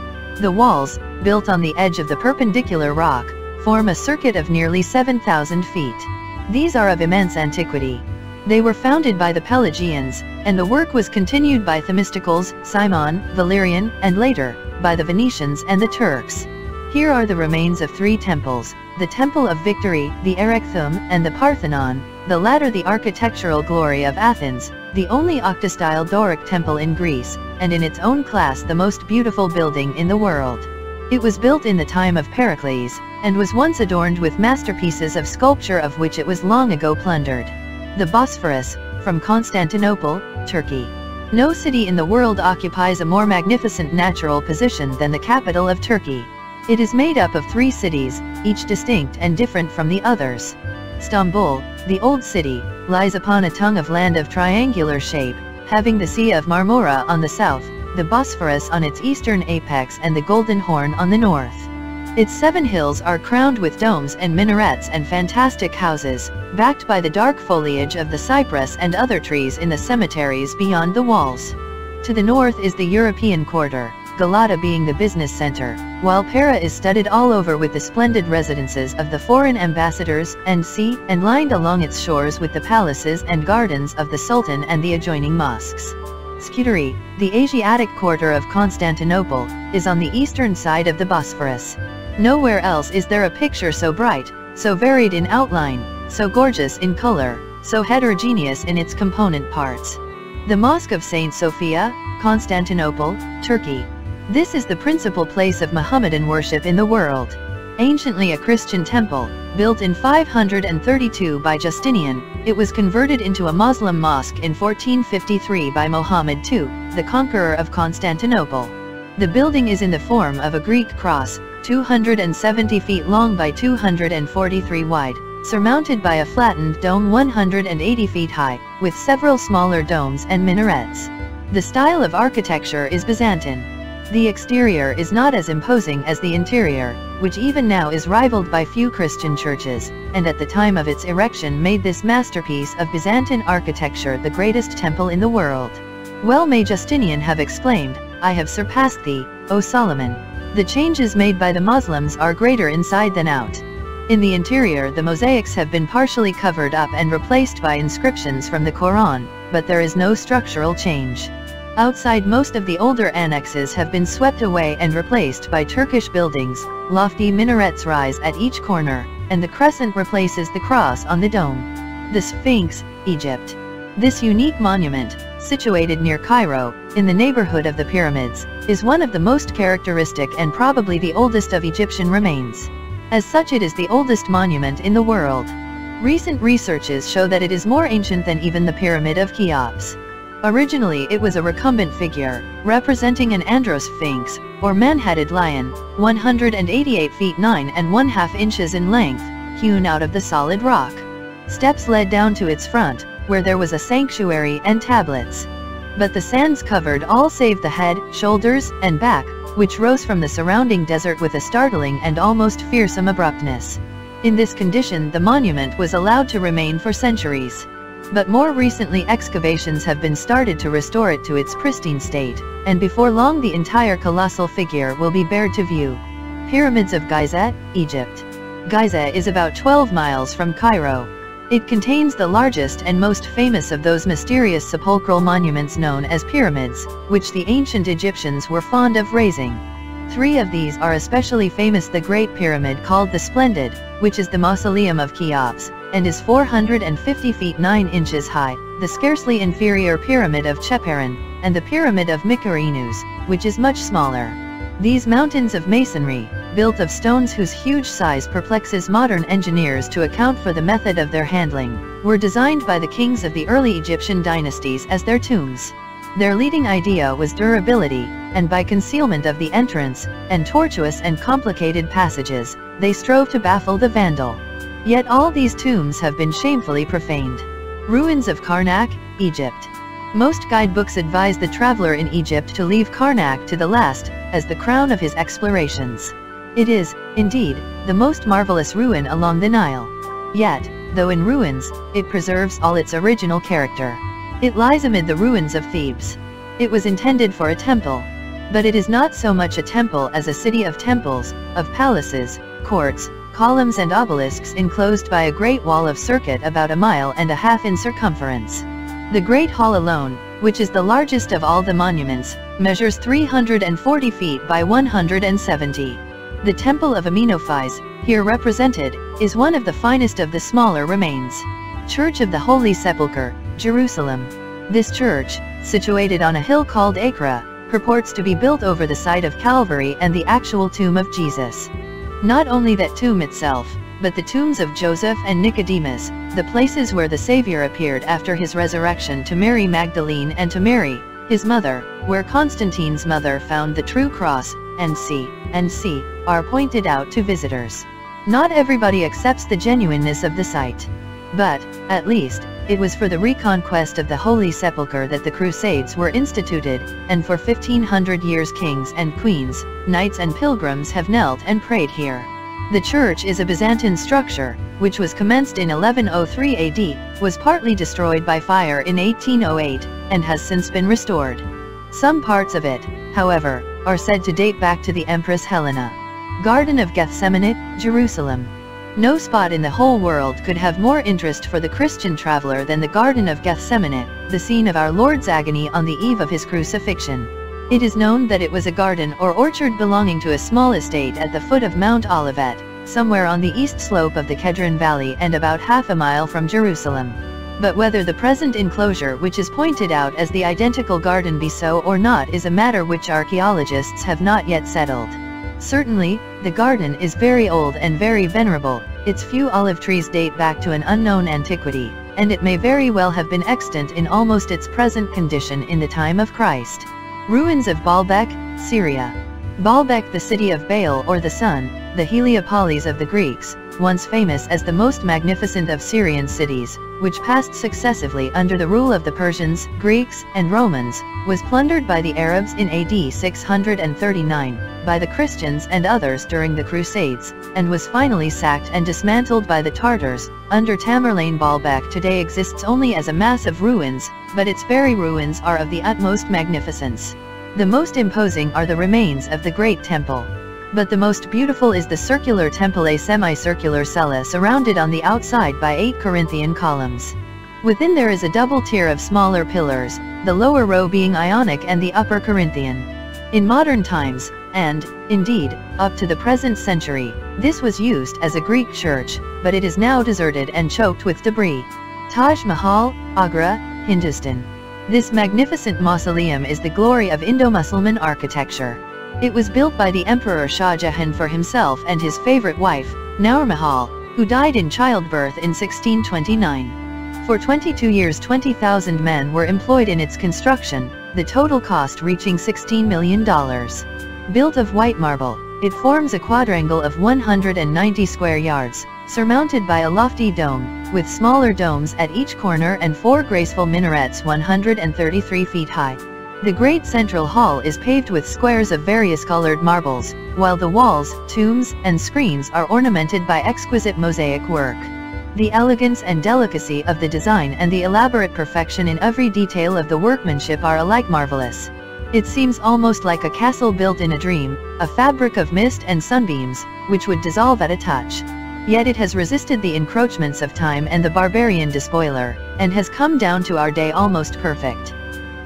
The walls, built on the edge of the perpendicular rock, form a circuit of nearly 7,000 feet. These are of immense antiquity. They were founded by the Pelasgians, and the work was continued by Themistocles, Cimon, Valerian, and later, by the Venetians and the Turks. Here are the remains of three temples, the Temple of Victory, the Erechtheum, and the Parthenon, the latter the architectural glory of Athens, the only octastyle Doric temple in Greece, and in its own class the most beautiful building in the world. It was built in the time of Pericles, and was once adorned with masterpieces of sculpture of which it was long ago plundered the Bosphorus, from Constantinople, Turkey. No city in the world occupies a more magnificent natural position than the capital of Turkey. It is made up of three cities, each distinct and different from the others. Stambul, the old city, lies upon a tongue of land of triangular shape, having the Sea of Marmora on the south, the Bosphorus on its eastern apex and the Golden Horn on the north. Its seven hills are crowned with domes and minarets and fantastic houses, backed by the dark foliage of the cypress and other trees in the cemeteries beyond the walls. To the north is the European quarter, Galata being the business center, while Pera is studded all over with the splendid residences of the foreign ambassadors and sea, and lined along its shores with the palaces and gardens of the Sultan and the adjoining mosques. Scutari, the Asiatic quarter of Constantinople, is on the eastern side of the Bosphorus. Nowhere else is there a picture so bright, so varied in outline, so gorgeous in color, so heterogeneous in its component parts. The Mosque of St. Sophia, Constantinople, Turkey. This is the principal place of Mohammedan worship in the world. Anciently a Christian temple, built in 532 by Justinian, it was converted into a Muslim mosque in 1453 by Muhammad II, the conqueror of Constantinople. The building is in the form of a Greek cross, 270 feet long by 243 wide, surmounted by a flattened dome 180 feet high, with several smaller domes and minarets. The style of architecture is Byzantine. The exterior is not as imposing as the interior, which even now is rivaled by few Christian churches, and at the time of its erection made this masterpiece of Byzantine architecture the greatest temple in the world. Well may Justinian have exclaimed, I have surpassed thee, O Solomon. The changes made by the Muslims are greater inside than out. In the interior the mosaics have been partially covered up and replaced by inscriptions from the Quran, but there is no structural change. Outside most of the older annexes have been swept away and replaced by Turkish buildings, lofty minarets rise at each corner, and the crescent replaces the cross on the dome. The Sphinx, Egypt. This unique monument, situated near Cairo, in the neighborhood of the pyramids, is one of the most characteristic and probably the oldest of Egyptian remains. As such it is the oldest monument in the world. Recent researches show that it is more ancient than even the Pyramid of Cheops. Originally it was a recumbent figure, representing an androsphinx, or man-headed lion, 188 feet 9 and 1 half inches in length, hewn out of the solid rock. Steps led down to its front, where there was a sanctuary and tablets. But the sands covered all save the head, shoulders, and back, which rose from the surrounding desert with a startling and almost fearsome abruptness. In this condition the monument was allowed to remain for centuries. But more recently excavations have been started to restore it to its pristine state, and before long the entire colossal figure will be bared to view. Pyramids of Giza, Egypt. Giza is about 12 miles from Cairo, it contains the largest and most famous of those mysterious sepulchral monuments known as pyramids, which the ancient Egyptians were fond of raising. Three of these are especially famous the Great Pyramid called the Splendid, which is the mausoleum of Cheops, and is 450 feet 9 inches high, the scarcely inferior Pyramid of Chephren, and the Pyramid of Mycerinus, which is much smaller. These mountains of masonry, built of stones whose huge size perplexes modern engineers to account for the method of their handling, were designed by the kings of the early Egyptian dynasties as their tombs. Their leading idea was durability, and by concealment of the entrance, and tortuous and complicated passages, they strove to baffle the Vandal. Yet all these tombs have been shamefully profaned. Ruins of Karnak, Egypt. Most guidebooks advise the traveler in Egypt to leave Karnak to the last, as the crown of his explorations. It is, indeed, the most marvelous ruin along the Nile. Yet, though in ruins, it preserves all its original character. It lies amid the ruins of Thebes. It was intended for a temple. But it is not so much a temple as a city of temples, of palaces, courts, columns and obelisks enclosed by a great wall of circuit about a mile and a half in circumference. The Great Hall alone, which is the largest of all the monuments, measures 340 feet by 170. The Temple of Amenophis, here represented, is one of the finest of the smaller remains. Church of the Holy Sepulchre, Jerusalem. This church, situated on a hill called Acra, purports to be built over the site of Calvary and the actual tomb of Jesus. Not only that tomb itself, but the tombs of Joseph and Nicodemus, the places where the Savior appeared after his resurrection to Mary Magdalene and to Mary, his mother, where Constantine's mother found the true cross, and C, and C, are pointed out to visitors. Not everybody accepts the genuineness of the site. But, at least, it was for the reconquest of the Holy Sepulchre that the Crusades were instituted, and for 1500 years kings and queens, knights and pilgrims have knelt and prayed here. The church is a Byzantine structure, which was commenced in 1103 AD, was partly destroyed by fire in 1808, and has since been restored. Some parts of it, however, are said to date back to the Empress Helena. Garden of Gethsemane, Jerusalem. No spot in the whole world could have more interest for the Christian traveler than the Garden of Gethsemane, the scene of our Lord's agony on the eve of his crucifixion. It is known that it was a garden or orchard belonging to a small estate at the foot of Mount Olivet, somewhere on the east slope of the Kedron Valley and about half a mile from Jerusalem. But whether the present enclosure which is pointed out as the identical garden be so or not is a matter which archaeologists have not yet settled. Certainly, the garden is very old and very venerable, its few olive trees date back to an unknown antiquity, and it may very well have been extant in almost its present condition in the time of Christ. Ruins of Baalbek, Syria. Baalbek the city of Baal or the sun, the Heliopolis of the Greeks, once famous as the most magnificent of Syrian cities, which passed successively under the rule of the Persians, Greeks, and Romans, was plundered by the Arabs in AD 639, by the Christians and others during the Crusades, and was finally sacked and dismantled by the Tartars. Under Tamerlane Baalbek today exists only as a mass of ruins, but its very ruins are of the utmost magnificence. The most imposing are the remains of the Great Temple. But the most beautiful is the circular temple a semicircular cella surrounded on the outside by eight Corinthian columns. Within there is a double tier of smaller pillars, the lower row being Ionic and the upper Corinthian. In modern times, and, indeed, up to the present century, this was used as a Greek church, but it is now deserted and choked with debris. Taj Mahal, Agra, Hindustan. This magnificent mausoleum is the glory of Indo-Mussulman architecture. It was built by the Emperor Shah Jahan for himself and his favorite wife, Noor Mahal, who died in childbirth in 1629. For 22 years 20,000 men were employed in its construction, the total cost reaching $16 million. Built of white marble, it forms a quadrangle of 190 square yards, surmounted by a lofty dome, with smaller domes at each corner and four graceful minarets 133 feet high. The great central hall is paved with squares of various colored marbles, while the walls, tombs, and screens are ornamented by exquisite mosaic work. The elegance and delicacy of the design and the elaborate perfection in every detail of the workmanship are alike marvelous. It seems almost like a castle built in a dream, a fabric of mist and sunbeams, which would dissolve at a touch. Yet it has resisted the encroachments of time and the barbarian despoiler, and has come down to our day almost perfect.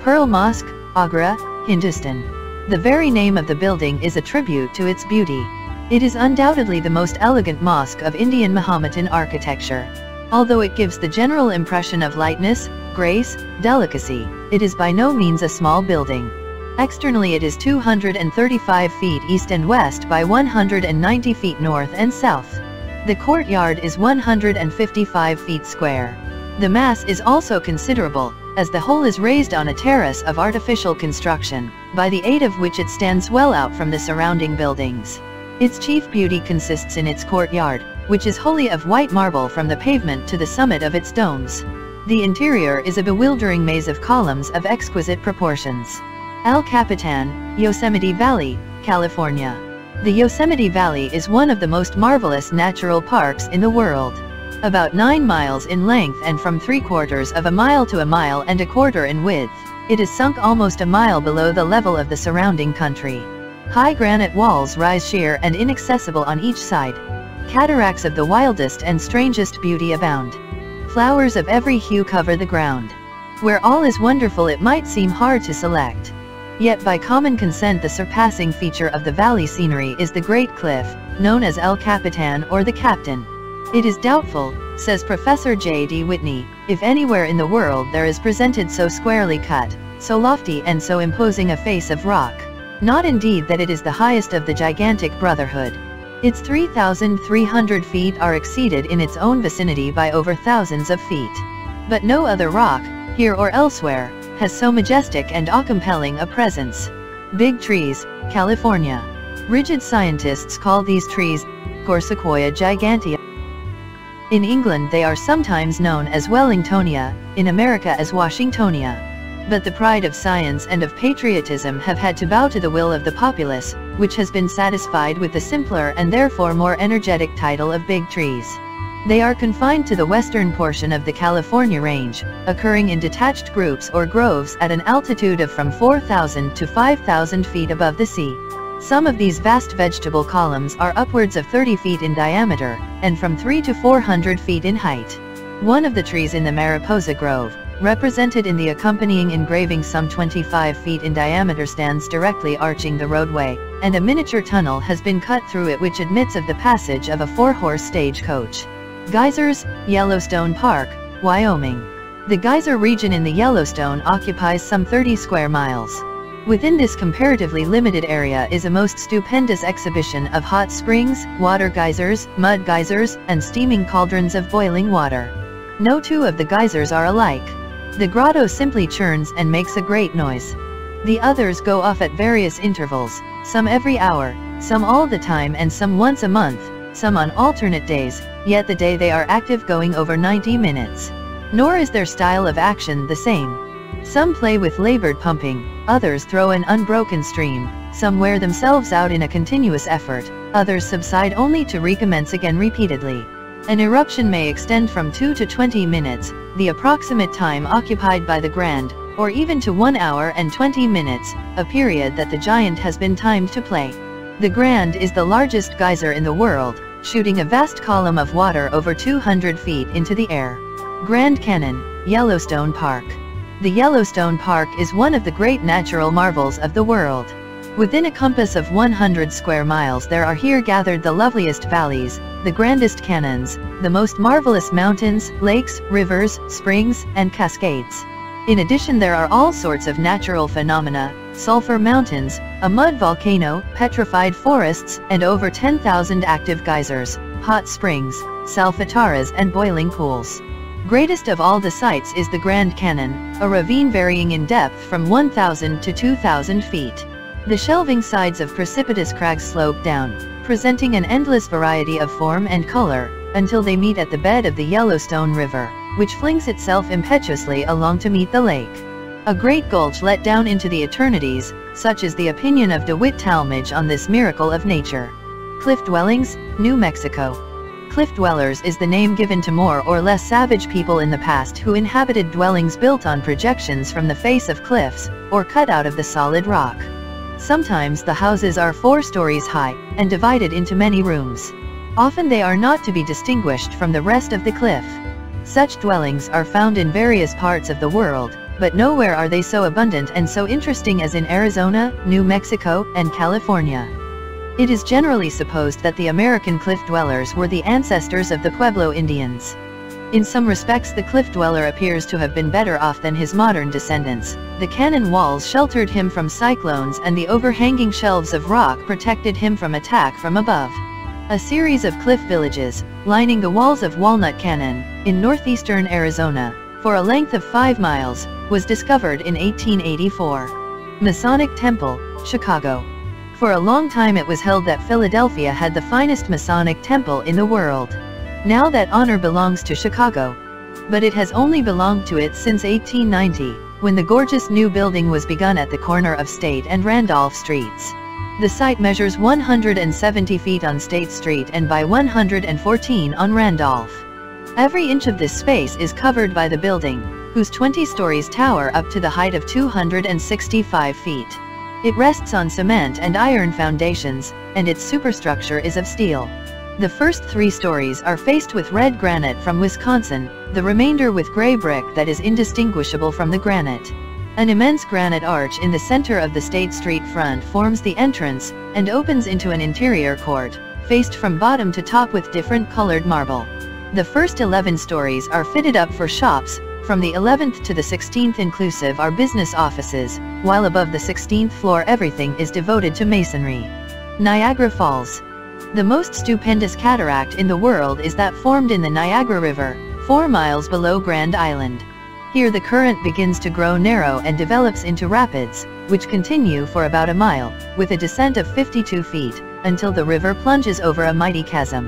Pearl Mosque, Agra, Hindustan. The very name of the building is a tribute to its beauty. It is undoubtedly the most elegant mosque of Indian Mahometan architecture. Although it gives the general impression of lightness, grace, delicacy, it is by no means a small building. Externally it is 235 feet east and west by 190 feet north and south. The courtyard is 155 feet square. The mass is also considerable, as the whole is raised on a terrace of artificial construction, by the aid of which it stands well out from the surrounding buildings. Its chief beauty consists in its courtyard, which is wholly of white marble from the pavement to the summit of its domes. The interior is a bewildering maze of columns of exquisite proportions. El Capitan, Yosemite Valley, California. The Yosemite Valley is one of the most marvelous natural parks in the world. About 9 miles in length and from 3 quarters of a mile to a mile and a quarter in width, it is sunk almost a mile below the level of the surrounding country. High granite walls rise sheer and inaccessible on each side. Cataracts of the wildest and strangest beauty abound. Flowers of every hue cover the ground. Where all is wonderful it might seem hard to select. Yet by common consent the surpassing feature of the valley scenery is the Great Cliff, known as El Capitan or the Captain. It is doubtful, says Professor J.D. Whitney, if anywhere in the world there is presented so squarely cut, so lofty and so imposing a face of rock. Not indeed that it is the highest of the gigantic brotherhood. Its 3,300 feet are exceeded in its own vicinity by over thousands of feet. But no other rock, here or elsewhere, has so majestic and awe-compelling a presence. Big Trees, California. Rigid scientists call these trees, Sequoia gigantea. In England they are sometimes known as Wellingtonia, in America as Washingtonia. But the pride of science and of patriotism have had to bow to the will of the populace, which has been satisfied with the simpler and therefore more energetic title of big trees. They are confined to the western portion of the California range, occurring in detached groups or groves at an altitude of from 4,000 to 5,000 feet above the sea. Some of these vast vegetable columns are upwards of 30 feet in diameter, and from 3 to 400 feet in height. One of the trees in the Mariposa Grove, represented in the accompanying engraving some 25 feet in diameter stands directly arching the roadway, and a miniature tunnel has been cut through it which admits of the passage of a four-horse stagecoach. Geysers, Yellowstone Park, Wyoming. The geyser region in the Yellowstone occupies some 30 square miles. Within this comparatively limited area is a most stupendous exhibition of hot springs, water geysers, mud geysers, and steaming cauldrons of boiling water. No two of the geysers are alike. The grotto simply churns and makes a great noise. The others go off at various intervals, some every hour, some all the time and some once a month, some on alternate days, yet the day they are active going over 90 minutes. Nor is their style of action the same. Some play with labored pumping, others throw an unbroken stream, some wear themselves out in a continuous effort, others subside only to recommence again repeatedly. An eruption may extend from 2 to 20 minutes, the approximate time occupied by the grand, or even to 1 hour and 20 minutes, a period that the giant has been timed to play. The Grand is the largest geyser in the world, shooting a vast column of water over 200 feet into the air. Grand Canyon, Yellowstone Park. The Yellowstone Park is one of the great natural marvels of the world. Within a compass of 100 square miles there are here gathered the loveliest valleys, the grandest canyons, the most marvelous mountains, lakes, rivers, springs, and cascades. In addition there are all sorts of natural phenomena, sulfur mountains, a mud volcano, petrified forests, and over 10,000 active geysers, hot springs, solfataras and boiling pools. Greatest of all the sights is the Grand Canyon, a ravine varying in depth from 1,000 to 2,000 feet. The shelving sides of precipitous crags slope down, presenting an endless variety of form and color, until they meet at the bed of the Yellowstone River which flings itself impetuously along to meet the lake. A great gulch let down into the eternities, such is the opinion of DeWitt Talmage on this miracle of nature. Cliff Dwellings, New Mexico. Cliff Dwellers is the name given to more or less savage people in the past who inhabited dwellings built on projections from the face of cliffs, or cut out of the solid rock. Sometimes the houses are four stories high, and divided into many rooms. Often they are not to be distinguished from the rest of the cliff. Such dwellings are found in various parts of the world, but nowhere are they so abundant and so interesting as in Arizona, New Mexico, and California. It is generally supposed that the American cliff dwellers were the ancestors of the Pueblo Indians. In some respects the cliff dweller appears to have been better off than his modern descendants. The canyon walls sheltered him from cyclones and the overhanging shelves of rock protected him from attack from above. A series of cliff villages, lining the walls of Walnut Canyon, in northeastern Arizona, for a length of 5 miles, was discovered in 1884. Masonic Temple, Chicago. For a long time it was held that Philadelphia had the finest Masonic temple in the world. Now that honor belongs to Chicago. but it has only belonged to it since 1890, when the gorgeous new building was begun at the corner of State and Randolph Streets. The site measures 170 feet on State Street and by 114 on Randolph. Every inch of this space is covered by the building, whose 20 stories tower up to the height of 265 feet. It rests on cement and iron foundations, and its superstructure is of steel. The first three stories are faced with red granite from Wisconsin, the remainder with gray brick that is indistinguishable from the granite. An immense granite arch in the center of the State Street front forms the entrance, and opens into an interior court, faced from bottom to top with different colored marble. The first 11 stories are fitted up for shops, from the 11th to the 16th inclusive are business offices, while above the 16th floor everything is devoted to masonry. Niagara Falls. The most stupendous cataract in the world is that formed in the Niagara River, 4 miles below Grand Island. Here the current begins to grow narrow and develops into rapids, which continue for about a mile, with a descent of 52 feet, until the river plunges over a mighty chasm.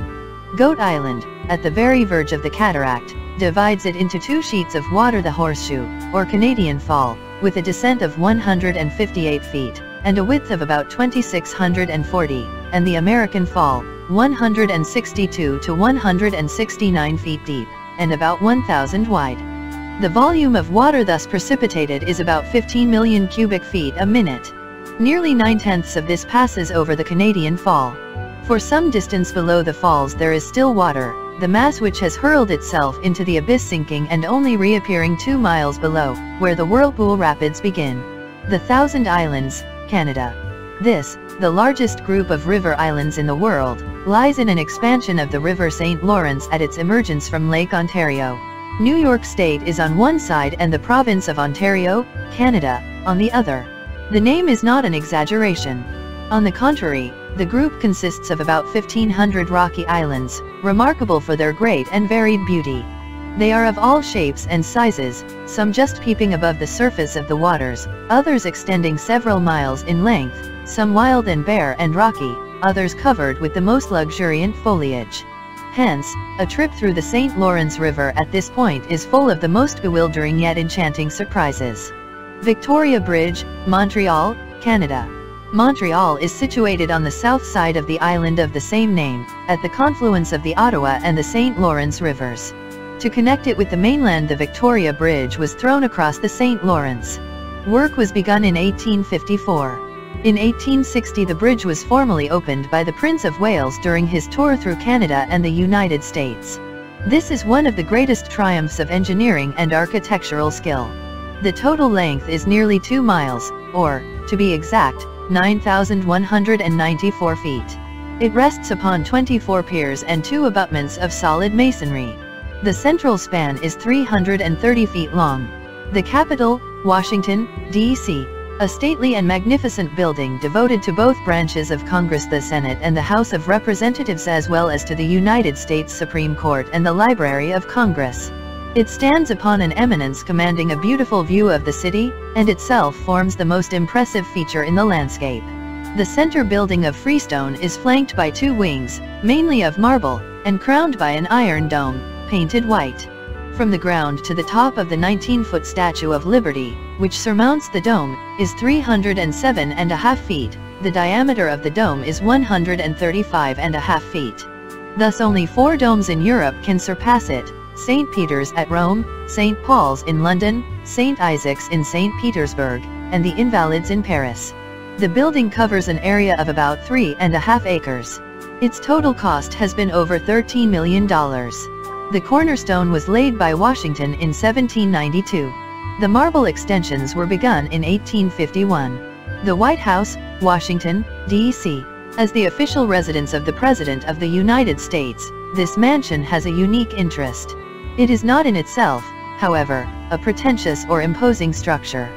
Goat Island, at the very verge of the cataract, divides it into two sheets of water the Horseshoe, or Canadian Fall, with a descent of 158 feet, and a width of about 2640, and the American Fall, 162 to 169 feet deep, and about 1000 wide. The volume of water thus precipitated is about 15 million cubic feet a minute. Nearly nine-tenths of this passes over the Canadian Fall. For some distance below the falls there is still water, the mass which has hurled itself into the abyss sinking and only reappearing two miles below, where the Whirlpool Rapids begin. The Thousand Islands, Canada. This, the largest group of river islands in the world, lies in an expansion of the River St. Lawrence at its emergence from Lake Ontario. New York State is on one side and the province of Ontario, Canada, on the other. The name is not an exaggeration. On the contrary, the group consists of about 1500 rocky islands, remarkable for their great and varied beauty. They are of all shapes and sizes, some just peeping above the surface of the waters, others extending several miles in length, some wild and bare and rocky, others covered with the most luxuriant foliage. Hence, a trip through the St. Lawrence River at this point is full of the most bewildering yet enchanting surprises. Victoria Bridge, Montreal, Canada. Montreal is situated on the south side of the island of the same name, at the confluence of the Ottawa and the St. Lawrence rivers. To connect it with the mainland the Victoria Bridge was thrown across the St. Lawrence. Work was begun in 1854. In 1860 the bridge was formally opened by the Prince of Wales during his tour through Canada and the United States. This is one of the greatest triumphs of engineering and architectural skill. The total length is nearly 2 miles, or, to be exact, 9,194 feet. It rests upon 24 piers and two abutments of solid masonry. The central span is 330 feet long. The Capitol, Washington, D.C., a stately and magnificent building devoted to both branches of Congress the Senate and the House of Representatives as well as to the United States Supreme Court and the Library of Congress. It stands upon an eminence commanding a beautiful view of the city, and itself forms the most impressive feature in the landscape. The center building of freestone is flanked by two wings, mainly of marble, and crowned by an iron dome, painted white. From the ground to the top of the 19-foot Statue of Liberty, which surmounts the dome, is 307 and a half feet, the diameter of the dome is 135 and a half feet. Thus only four domes in Europe can surpass it, St. Peter's at Rome, St. Paul's in London, St. Isaac's in St. Petersburg, and the Invalids in Paris. The building covers an area of about three and a half acres. Its total cost has been over $13 million. The cornerstone was laid by Washington in 1792. The marble extensions were begun in 1851. The White House, Washington, D.C., as the official residence of the President of the United States, this mansion has a unique interest. It is not in itself, however, a pretentious or imposing structure.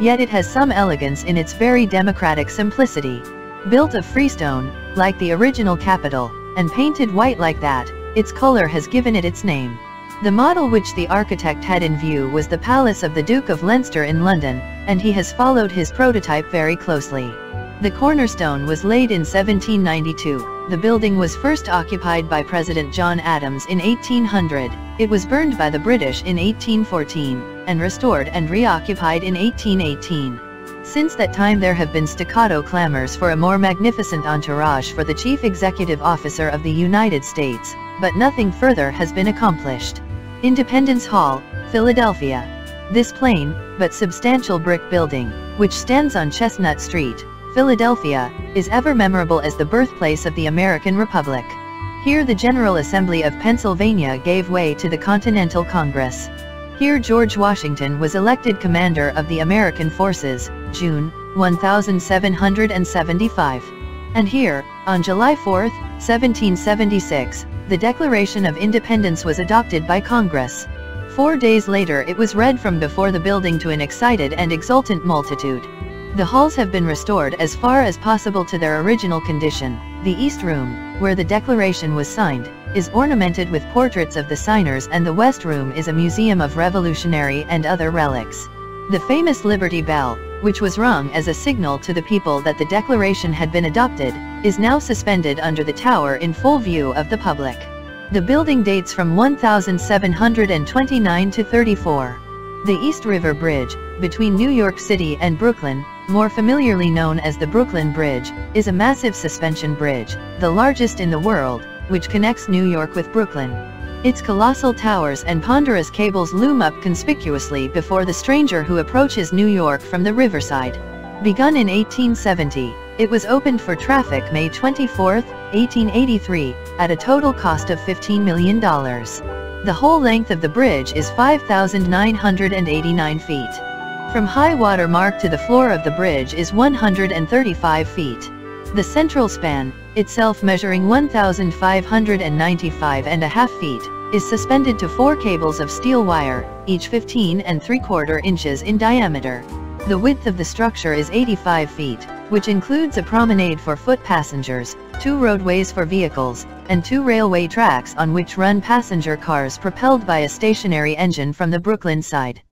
Yet it has some elegance in its very democratic simplicity. Built of freestone, like the original Capitol, and painted white like that, its color has given it its name. The model which the architect had in view was the palace of the Duke of Leinster in London, and he has followed his prototype very closely. The cornerstone was laid in 1792. The building was first occupied by President John Adams in 1800. It was burned by the British in 1814, and restored and reoccupied in 1818. Since that time there have been staccato clamors for a more magnificent entourage for the Chief Executive Officer of the United States, but nothing further has been accomplished. Independence Hall, Philadelphia. This plain, but substantial brick building, which stands on Chestnut Street, Philadelphia, is ever memorable as the birthplace of the American Republic. Here the General Assembly of Pennsylvania gave way to the Continental Congress. Here George Washington was elected commander of the American forces, June, 1775. And here, on July 4, 1776, the Declaration of Independence was adopted by Congress. Four days later it was read from before the building to an excited and exultant multitude. The halls have been restored as far as possible to their original condition. The East Room, where the Declaration was signed, is ornamented with portraits of the signers and the West Room is a museum of Revolutionary and other relics. The famous Liberty Bell, which was rung as a signal to the people that the Declaration had been adopted, is now suspended under the tower in full view of the public. The building dates from 1729 to 34. The East River Bridge, between New York City and Brooklyn, more familiarly known as the Brooklyn Bridge, is a massive suspension bridge, the largest in the world, which connects New York with Brooklyn. Its colossal towers and ponderous cables loom up conspicuously before the stranger who approaches New York from the riverside. Begun in 1870, it was opened for traffic May 24, 1883, at a total cost of $15 million. The whole length of the bridge is 5,989 feet. From high water mark to the floor of the bridge is 135 feet. The central span, itself measuring 1,595 and a half feet, is suspended to four cables of steel wire, each 15 and 3 quarter inches in diameter. The width of the structure is 85 feet, which includes a promenade for foot passengers, two roadways for vehicles, and two railway tracks on which run passenger cars propelled by a stationary engine from the Brooklyn side.